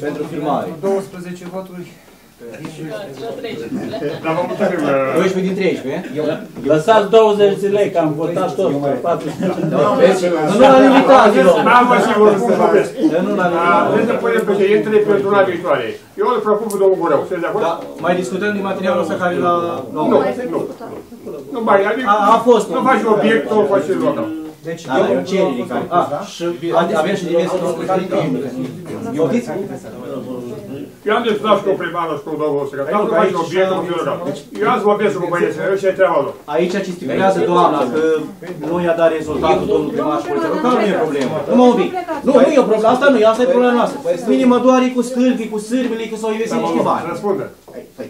pentru filmare. 12 voturi. La trece. Dar vă mulțumim. uh, 12 din 13, Eu, Lăsați 20 de lei, că am votat toți. Eu mai- 400. da? Vezi? În unanimitate, domnule. N-am vă sigur cum să vorbesc. În Ah, unanimitate. Vreți să punem președintele pentru una viitoare. Eu îl propun pe domnul Goreu. Sunteți de acord? Da, mai discutăm din materialul ăsta care la... Nu, nu. Nu mai, adică A, a fost. nu faci obiect, nu faci local. Deci, Da, eu cererii care... A, și avem și diverse Eu știți? Eu am discutat și cu primarul și cu domnul secretar, nu Păi nu, faci aici obiect, nu și- faci local. Eu azi vorbesc cu băieții, și e treaba lor. Aici ce stipulează doamna că nu i-a dat rezultatul domnul primar și poliția locală, nu e problemă. Nu mă un pic. Nu, nu e o problemă, asta nu e, asta e problema noastră. Mine mă doare cu scâlpii, cu sârbile, că s-au investit niște bani. Răspunde.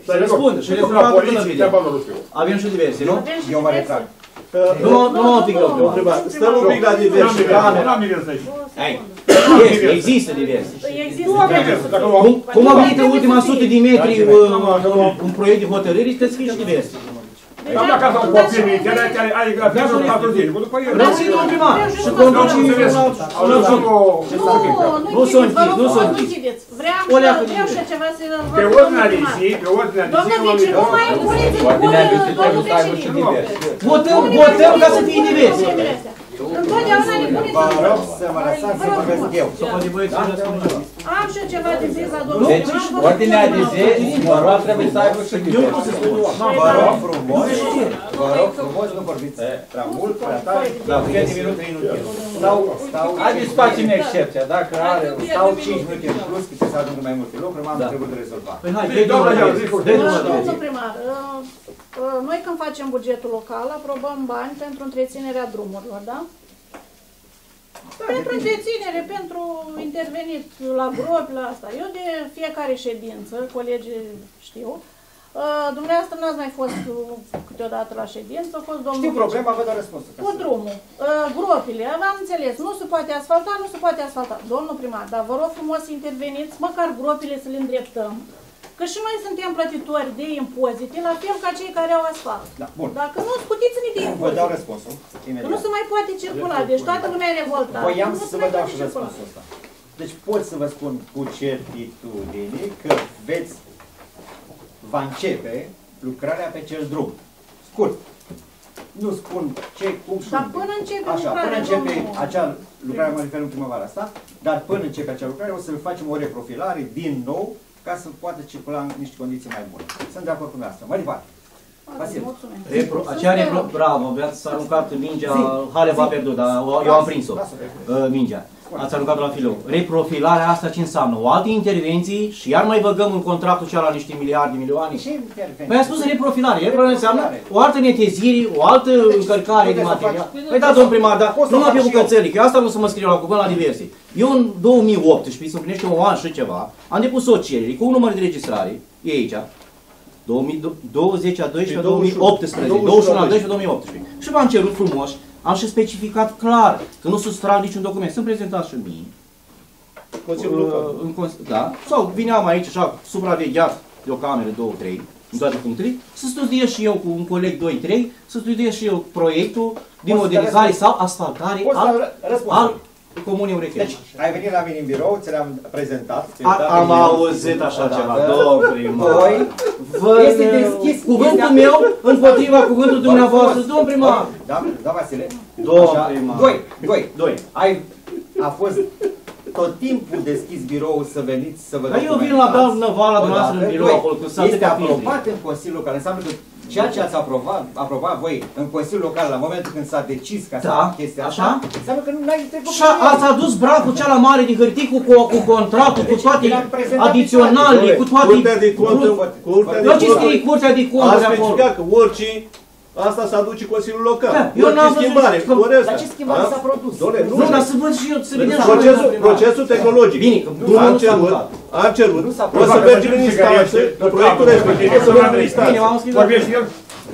Să răspundă și la rezultatul până poliție, vedem. treaba lor, nu știu. Avem și diverse, nu? eu mă retrag. Nu, nu mă un pic, domnule, o întrebare. Stăm un pic la diverse. Nu am divers aici. Hai. Este, există diverse. Există. Nu am divers. Dacă nu am... Cum, cum am venit în ultima sută de metri uh, un proiect de hotărâri, trebuie să fie și diverse. Am acasă un copil mic, care are are graficul 4 zile. Bă, după el. Vreau să-i domnul primar și Nu am conducem înțeles. la Au la lăsat jur. o... Nu Nu, sunt nu închis, nu sunt nu închis. închideți. Vreau O leacă să de vreau și diverse. ceva să Pe ordinea de zi, pe ordinea de zi, Domnul nu am vice, nu uitat. mai impuneți în Ordinea de zi gură, domnul trebuie să aibă și președinte. divers. Votăm, votăm ca să fie diverse. Întotdeauna ne puneți Vă în rog gură. să mă lăsați să vorbesc eu. Să poate băieți să răspundă ceva. Am și eu ceva de zis la domnul. Deci, Am văzut ordinea de zi, mă rog, trebuie să aibă și Eu nu divers. pot să spun eu. Vă rog frumos, vă rog frumos, nu vorbiți prea mult, prea tare, la 5 minute inutil. Stau, stau, Haideți să facem excepția, dacă are... stau 5 minute în plus, că trebuie să adun mai multe lucruri, m-am trebuit de rezolvat. Păi hai, dă-i drumul la diverse. Dă-i drumul la diverse. Domnul primar, uh, uh, noi când facem bugetul local, aprobăm bani pentru întreținerea drumurilor, da? Pentru întreținere, pentru intervenit la gropi, la asta. Eu de fiecare ședință, colegii știu, uh, dumneavoastră n-ați mai fost uh, câteodată la ședință, a fost domnul Știu vice. problema, vă dau răspunsul. Cu drumul, uh, gropile, am înțeles, nu se poate asfalta, nu se poate asfalta. Domnul primar, dar vă rog frumos să interveniți, măcar gropile să le îndreptăm. Că și noi suntem plătitori de impozite, la fel ca cei care au asfalt. Da, bun. Dacă nu, scutiți-ne de Vă dau impozite. răspunsul, Că nu imediat. se mai poate circula, deci toată lumea e revoltată. Voiam Nu se să mai vă dau poate și circula. răspunsul ăsta. Deci pot să vă spun cu certitudine că veți, va începe lucrarea pe cel drum. Scurt. Nu spun ce, cum și Dar unde. până începe Așa, lucrarea, până începe domnul acea lucrare, mă refer în primăvara asta, dar până începe acea lucrare o să facem o reprofilare din nou ca să poată circula în niște condiții mai bune. Sunt de acord cu asta. Mai departe. Vasile. Mulțumim. Repro, acea repro, bravo, ați aruncat mingea, Halep a pierdut, dar o- eu am prins-o, uh, mingea. Ați aruncat la filou. Reprofilarea asta ce înseamnă? O alte intervenții și iar mai băgăm în contractul cealaltă la niște miliarde, milioane? Ce intervenție? Păi a spus reprofilare. Reprofilare înseamnă o altă netezire, o altă încărcare de material. Păi da, domn primar, dar Poți să nu mă fac pe și bucățării, că asta nu să mă scriu la cuvânt la diverse. Eu în 2018, se împlinește un an și ceva, am depus o cerere cu un număr de registrare, e aici, 2020 a 12 a 2018, 21 a 12 2018. Și v-am cerut frumos, am și specificat clar că nu sustrag niciun document. Să-mi prezentați și mie. Consiliul Uh, local. în cons- da. Sau vineam aici așa, supravegheat de o cameră, două, trei, în toate punctele, să studiez și eu cu un coleg 2-3, să studiez și eu proiectul de Poți să modernizare răspunzi? sau asfaltare Poți să al, ră- răspunzi. al Comunei Urecheni. Deci, ai venit la mine în birou, ți le-am prezentat. ți-am A- dat am în birou. auzit așa Odată. ceva, domn primar. Doi, Vă, este deschis. cuvântul este- meu împotriva cuvântului dumneavoastră, domn primar. Da, da, Vasile. Domn Așa. primar. Doi, doi. Doi. Ai, a fost tot timpul deschis biroul să veniți să vă Dar eu vin la Bal Năvala, dumneavoastră, în birou, Doi, acolo, cu Este atâtea aprobat în Consiliul Local. Înseamnă că ceea ce ați aprobat, aprobat voi în Consiliul Local la momentul când s-a decis ca să Da, facă chestia asta, așa. înseamnă că nu ai trecut Și a- ați adus bracul cea la mare de hârtie cu, cu, cu contractul, cu toate le-am prezentat adiționale, Domnule, cu toate... Curtea de conturi, Curtea de Eu ce conturi. scrie Curtea de A Conturi acolo? specificat că orice Asta se aduce Consiliul Local. Da, eu Orice n-am văzut schimbare, că- corect. Dar ce schimbare Da? s-a produs? Dom'le, nu, Nu, dar să văd și eu, să vedem și procesul, noi. procesul tehnologic. Bine, că Nu drumul am nu s-a cerut, apucat. am cerut, Nu s-a o să apucat. mergem în instanță, în proiectul respectiv, o să mergem în instanță. Bine, m-am scris. Vorbește el?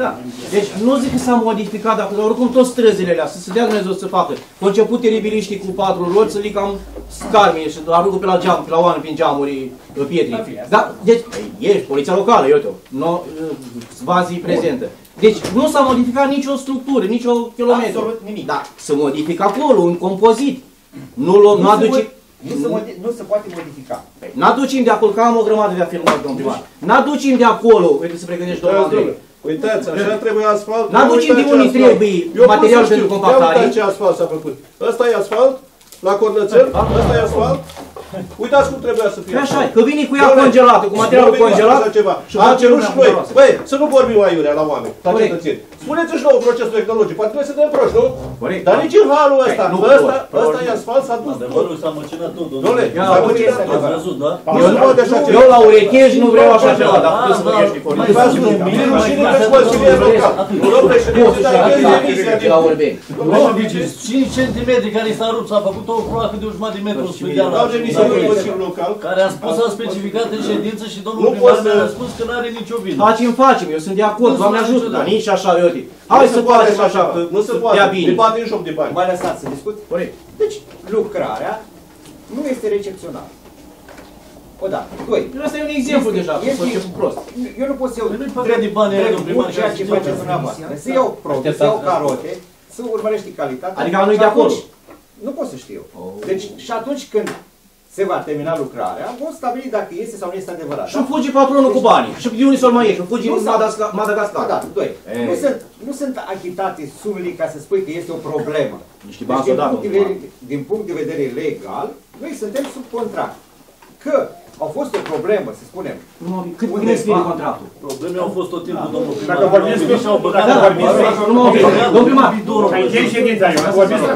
Da. Deci nu zic că s-a modificat, dar oricum toți străzile alea, să se dea Dumnezeu să facă. Conceput teribiliștii cu patru roți, să li cam scarmie și aruncă pe la geam, pe la oameni prin geamuri uh, pietri. Da, deci, ești poliția locală, eu te no, zvazii prezentă. Deci nu s-a modificat nicio structură, nicio kilometru. Absolut nimic. Da, să modifică acolo, un compozit. Nu, lu- nu se aduce... mo- Nu se, modi- nu se poate modifica. N-aducem de acolo, că am o grămadă de afirmări, domnul primar. N-aducem de acolo, uite să pregătești domnul Uitați, Andrei. domnule, Uitați, așa trebuie asfalt. N-aducem uitați de ce unii asfalt. trebuie Eu pot material să știu, pentru compactare. Ia uitați ce asfalt s-a făcut. Ăsta e asfalt, la Cornățel, ăsta e asfalt. Uitați cum trebuia să fie. Păi așa e, asfalt. că vine cu ea Dom'le, congelată, cu materialul vorbim congelat. așa ceva. și Am facem cerut una și noi. amoroasă. Băi, să nu vorbim aiurea la oameni, la Corect. cetățeni. Spuneți-și nouă procesul tehnologic. Poate noi suntem proști, nu? Corect. Dar nici în halul ăsta. nu, Ăsta, proști. ăsta e asfalt, s-a dus tot. Adevărul s-a măcinat tot, Dom'le, domnule. s-a măcinat este tot. Ați văzut, da? Nu se poate așa ceva. Eu la urechej nu vreau așa ceva, dar Da, puteți să da, vorbești mai foarte V-ați sunt spus, mii, mie mai rușine față, că consilier domnule. local. Domnul președinte, dar aveți demisia din... la Urbeni. Nu, deci 5 cm care s-a rupt, s-a făcut o croacă de o jumătate de metru studială. Dau demisia din Consiliul Local. Care a spus, a specificat în ședință și domnul Nu primar pot să- mi-a răspuns că nu are nicio vină. Facem, facem, eu sunt de acord, Nu Doamne se ajută, face dar niciodată. nici așa, eu zic. Hai Nu să se poate facem așa, ceva. că Nu se să poate. dea Ne bine. bate în joc de bani. Mai lăsați să discut? Corect. Deci, lucrarea nu este recepțională. Odată. Doi. Asta e un exemplu deja, că Este- conceput prost. Eu nu pot să iau Nu-i păcat de bani aia, drept domnul primar, bun ceea că ce ați faceți zis. dumneavoastră. Să iau probe, să iau carote, să urmărești calitatea. Adică nu-i și de acolo. atunci- Nu pot să știu. Deci, și atunci când se va termina lucrarea, vom stabili dacă este sau nu este adevărat. Și fuge patronul cu banii. Și de unii să-l mai ieși, fuge Nu în s-a- Madagascar. Madagascar. Da, doi. Ei. Nu sunt, nu sunt achitate sumele ca să spui că este o problemă. Niște Deci, bani din, s-au dat, punct de domnul vedere, din punct de vedere legal, noi suntem sub contract. Că au fost o problemă, să spunem. Nu, cât Unde când expiră va- contractul? Probleme au fost tot timpul, domnul primar. Dacă vorbiți Au venit și au băgat dacă la vorbiți- bani. Nu mă opresc. Domnul primar, Ai închei ședința, eu am vorbit la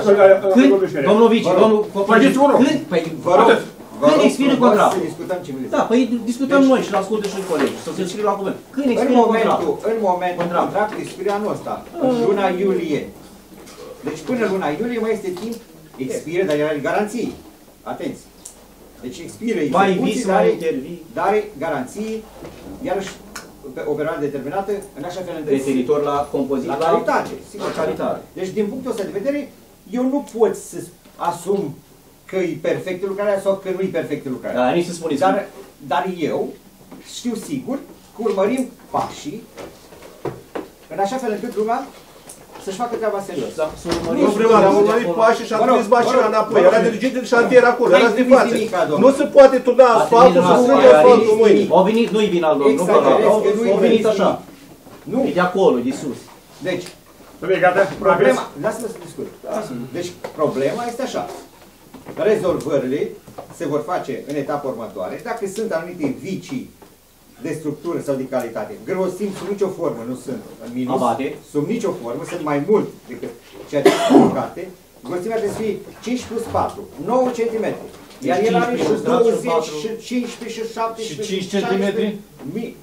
când, domnul Vici, Vă rog. domnul Vorbiți unul. când, păi, Vă rog, vă când rog expiră frumos contractul? să discutăm ce vreți. Da, păi discutăm Deci- noi și la ascultă și colegi, să se scrie la cuvânt. Când În expiră momentul, contractul? în momentul Contract. contractul expiră anul ăsta, în luna iulie. Deci până în luna iulie mai este timp, expiră, dar are garanții. Atenție. Deci expiră Mai execuții, vis, dar mai are- intervii. dar are garanții, iarăși pe o perioadă determinată, în așa fel încât Referitor la compozit, la calitate. Sigur, la calitate. Deci din punctul ăsta de vedere, eu nu pot să asum că e perfectă lucrarea sau că nu e perfectă lucrarea. Da, nici să spuneți. Dar, dar eu știu sigur că urmărim pașii în așa fel încât lumea să-și facă treaba serios. Da, să urmărim. Domnul primar, am urmărit pașii și am Vă rog, trimis vă mașina rog, înapoi. vă rog. Era dirigent de șantier acolo, N-ai erați de trimis față. nimic, domnule. Nu se poate turna A asfaltul, trimis să la strânge aia, asfaltul a mâine. Au venit, nu-i vina al domnului, nu vă Exagerez, Au că nu-i au venit vina. așa. Nu. E de acolo, de sus. Deci, Dom'le, gata? problema, lasă-mă să discut. Deci, problema este așa. Rezolvările se vor face în etapa următoare. Dacă sunt anumite vicii de structură sau de calitate. Grosim sub nicio formă nu sunt în minus, Abate. sub nicio formă, sunt mai mult decât ceea ce sunt în carte. Grosimea trebuie să fie 5 plus 4, 9 cm. Iar el are și 20, și 15, și 17, Și 5 centimetri?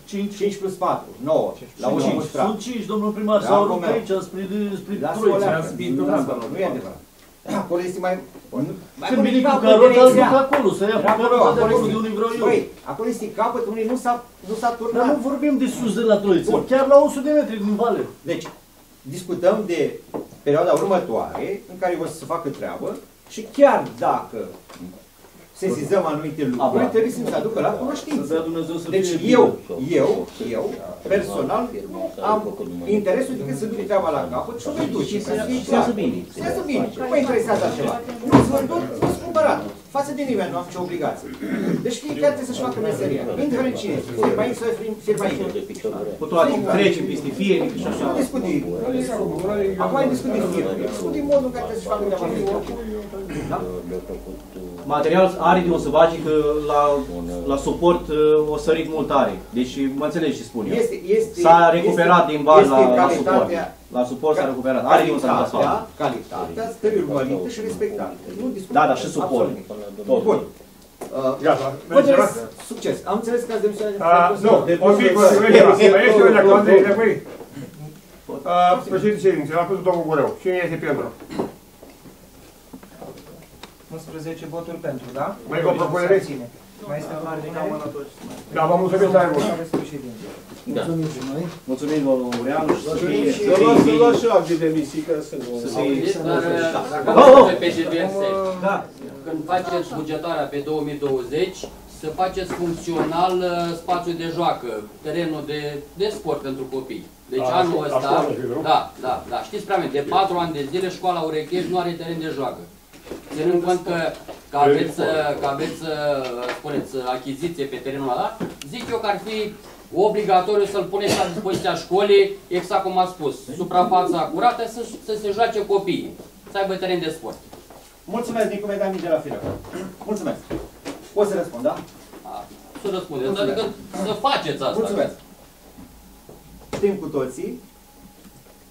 5, 5 plus 4, 9. La un Cinci. mustrat. Sunt 5, domnul primar, Da, s-au acum rupt merg. aici spre, spre Lasă-o Troiță. leacă. Lasă-o, nu e adevărat. Acolo este mai... Când vine cu carota, îl duc acolo, să ia cu Acolo, carota de acolo acolo, este- de unde vreau eu. Băi, acolo este capăt unde nu s-a, nu s-a Dar turnat. nu vorbim de sus de la Troiță, Bun. chiar la 100 de metri din vale. Deci, discutăm de perioada următoare în care o să se facă treabă și chiar dacă sesizăm anumite lucruri, Aba. trebuie să ne aducă la Să cunoștință. dea Dumnezeu să Deci fie eu, bine. eu, eu, personal, nu am interesul decât să duc treaba la capăt și o voi duce, să fie clar. Să bine. Să bine. Nu mă interesează altceva. Nu-ți vândut, nu-ți cumpărat. Față de nimeni nu am nicio obligație. Deci fiecare trebuie să-și facă meseria. Indiferent cine este. Firmain sau firmain. Cu toate, trecem peste firme și așa. Nu discuti. Acum ai discuti firme. Discuti modul în care trebuie să-și facă treaba fiecare. Da? Material are de o să bage că la, la suport uh, o sărit mult are. Deci mă înțelegi ce spun eu. Este, este, S-a recuperat este- din bază este la, la suport. calitatea- La suport s-a recuperat. Are de o să Calitatea, calitatea trebuie urmărită și respectată. Nu discutăm Da, dar și suport. absolut. Tot. Bun. Uh, Gata. Vă doresc succes. Am înțeles că ați demisionat. Ah, Nu, o fi, mai este o reclamă, înapoi. Președinte ședințe, l-a pus domnul Gureu. Cine este pentru? 11 voturi pentru, da? Mai e o propunere? Se abține. Mai este o ordine? Da, vă mulțumim tare mult. Aveți președinte. Mulțumim și noi. Mulțumim, domnul Ureanu, și să fie... Să luați, să luați și act de demisii ca să nu... Să fie... Dar, dacă Oh, oh. pe pe diverse, Da. când faceți bugetarea pe 2020, să faceți funcțional uh, spațiul de joacă, terenul de, de sport pentru copii. Deci A, anul la ăsta, școală, nu? da, da, da, știți prea bine, de 4 ani de zile școala Urecheș nu are teren de joacă. Ținând cont că, că aveți, uh, că aveți, uh, spuneți, uh, achiziție pe terenul ăla, zic eu că ar fi obligatoriu să-l puneți la dispoziția școlii, exact cum a spus, suprafața curată, să, să se joace copiii, să aibă teren de sport. Mulțumesc, Nicu, mi-ai dat minte la firă. Mulțumesc. Poți să răspund, da? A, Să răspundeți, Mulțumesc. adică să faceți asta. Mulțumesc. Știm cu toții,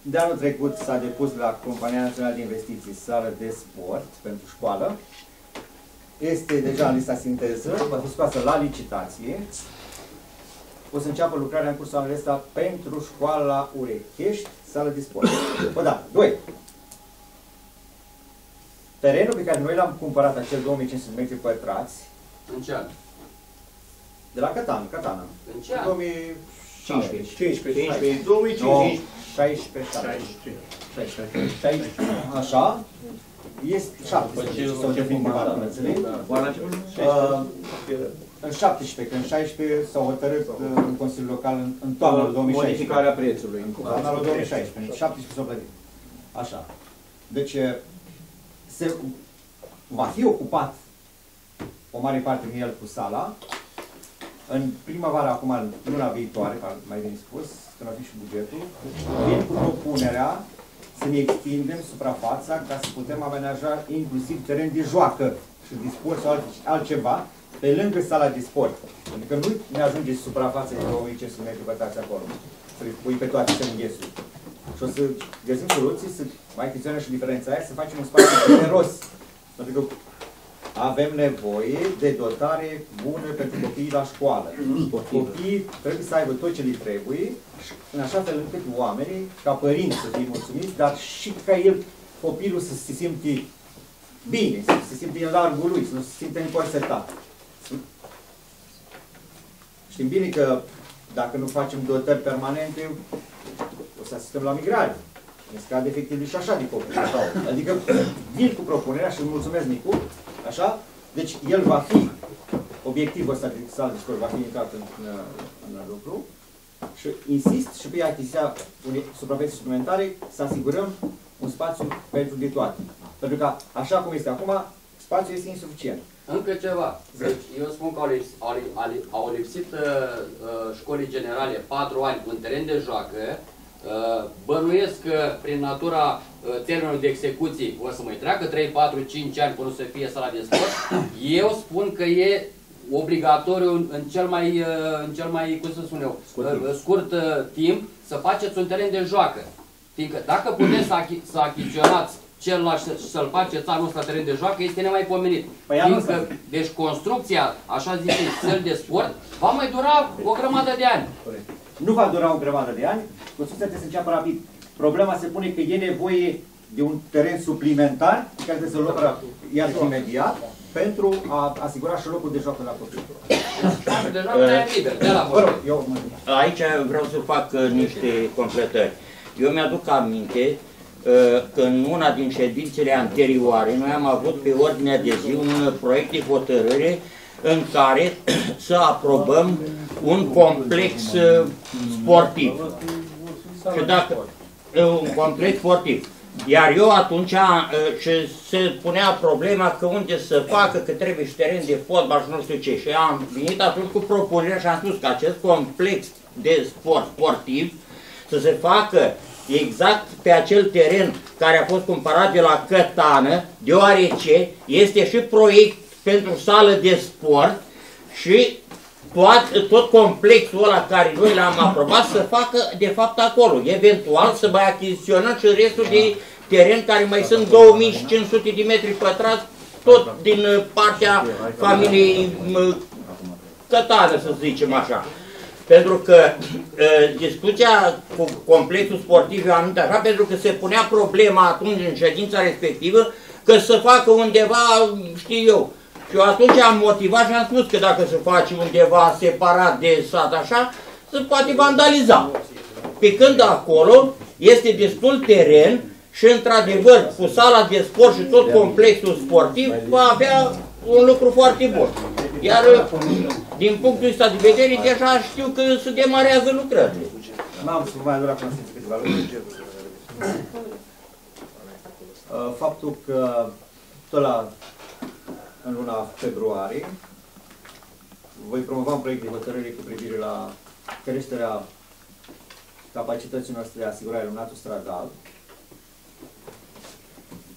de anul trecut s-a depus la Compania Națională de Investiții sală de sport pentru școală. Este deja în lista sinteză, va fi scoasă la licitație. O să înceapă lucrarea în cursul anului ăsta pentru școala Urechești, sală de sport. Bă, da, doi. Terenul pe care noi l-am cumpărat, acel 2500 metri pătrați, În ce an? de la Catan, Catana. În ce an? 2015. 15, 15, 2015. 16, 16, 16, așa, este 17, sau definitiv, nu înțeleg? Uh, În 17, că în 16 s-au hotărât uh, în Consiliul Local în, în toamna lui 2016. Modificarea prețului. În toamna lui 2016, în 17 s-au plătit. Așa. Deci, uh, se, va fi ocupat o mare parte din el cu sala. În primăvara, acum, în luna viitoare, mai bine spus, când va fi și bugetul, vin cu propunerea să ne extindem suprafața ca să putem amenaja inclusiv teren de joacă și de sport sau alt, altceva pe lângă sala de sport. Adică nu ne ajunge suprafața de 2500 metri pătrați acolo. Să le pui pe toate să înghesui. Și o să găsim soluții să mai achiziționăm și diferența aia, să facem un spațiu generos. Pentru că avem nevoie de dotare bună pentru copiii la școală. Copiii trebuie să aibă tot ce li trebuie, și în așa fel încât oamenii, ca părinți să fie mulțumiți, dar și ca el, copilul să se simte bine, să se simte în largul lui, să nu se simte încorsetat. Știm bine că dacă nu facem dotări permanente, o să asistăm la migrare. Ne scad efectivul și așa de copii. Adică vin cu propunerea și îmi mulțumesc Nicu, așa, deci el va fi, obiectivul ăsta de sal de sport va fi intrat în, în, în lucru și insist și pe achiziția unei suprafețe suplimentare să asigurăm un spațiu pentru de toate. Pentru că, așa cum este acum, spațiul este insuficient. Încă ceva. Deci, eu spun că au lipsit, au, li- au li- au lipsit uh, uh, școlii generale patru ani cu un teren de joacă. Uh, bănuiesc că prin natura uh, termenului de execuții o să mai treacă 3, 4, 5 ani până să fie sala de sport. Eu spun că e obligatoriu în, în cel mai, uh, în cel mai, cum să spun eu, scurt, uh, scurt uh, timp să faceți un teren de joacă. Fiindcă dacă puteți să, achi, să achiziționați celălalt și să- să-l faceți anul ăsta teren de joacă, este nemaipomenit. Păi anul Fiindcă, ăsta. deci construcția, așa zis, săli de sport, va mai dura o grămadă de ani. Nu va dura o grămadă de ani, construcția trebuie să înceapă rapid. Problema se pune că e nevoie de un teren suplimentar care trebuie să-l luăm iar imediat pentru a asigura și locul de joacă la copii. Deja nu e liber, de la Vă rog, eu mă Aici vreau să fac uh, niște completări. Eu mi-aduc aminte uh, că în una din ședințele anterioare noi am avut pe ordinea de zi un uh, proiect de hotărâre în care să aprobăm un complex uh, sportiv. Și dacă, uh, un complex sportiv. Iar eu atunci, uh, și se punea problema că unde să facă, că trebuie și teren de fotbal și nu știu ce. Și am venit atunci cu propunerea și am spus că acest complex de sport sportiv să se facă exact pe acel teren care a fost cumpărat de la Cătană, deoarece este și proiect pentru sală de sport și tot, tot complexul ăla care noi l-am aprobat să facă de fapt acolo. Eventual să mai achiziționăm și restul de teren care mai sunt 2500 de metri pătrați tot din uh, partea familiei uh, Cătană, să zicem așa. Pentru că uh, discuția cu complexul sportiv, eu am amintit așa, pentru că se punea problema atunci în ședința respectivă că să facă undeva, știu eu, și eu atunci am motivat și am spus că dacă se face undeva separat de sat așa, se poate vandaliza. Pe când acolo este destul teren și într-adevăr cu sala de sport și tot complexul sportiv va avea un lucru foarte bun. Iar din punctul ăsta de vedere deja știu că se demarează lucrările. N-am să mai dura până să câteva lucruri. Uh, Faptul că tot la în luna februarie. Voi promova un proiect de hotărâre cu privire la creșterea capacității noastre de asigurare în natul stradal,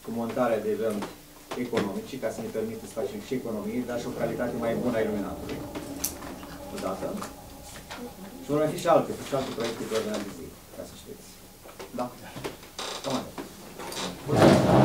cu montarea de vânt economice, ca să ne permită să facem și economie, dar și o calitate mai bună a iluminatului. Odată. Și vor mai fi și alte, și alte proiecte de ordine de zi, ca să știți. Da? Cam atât. Mulțumesc!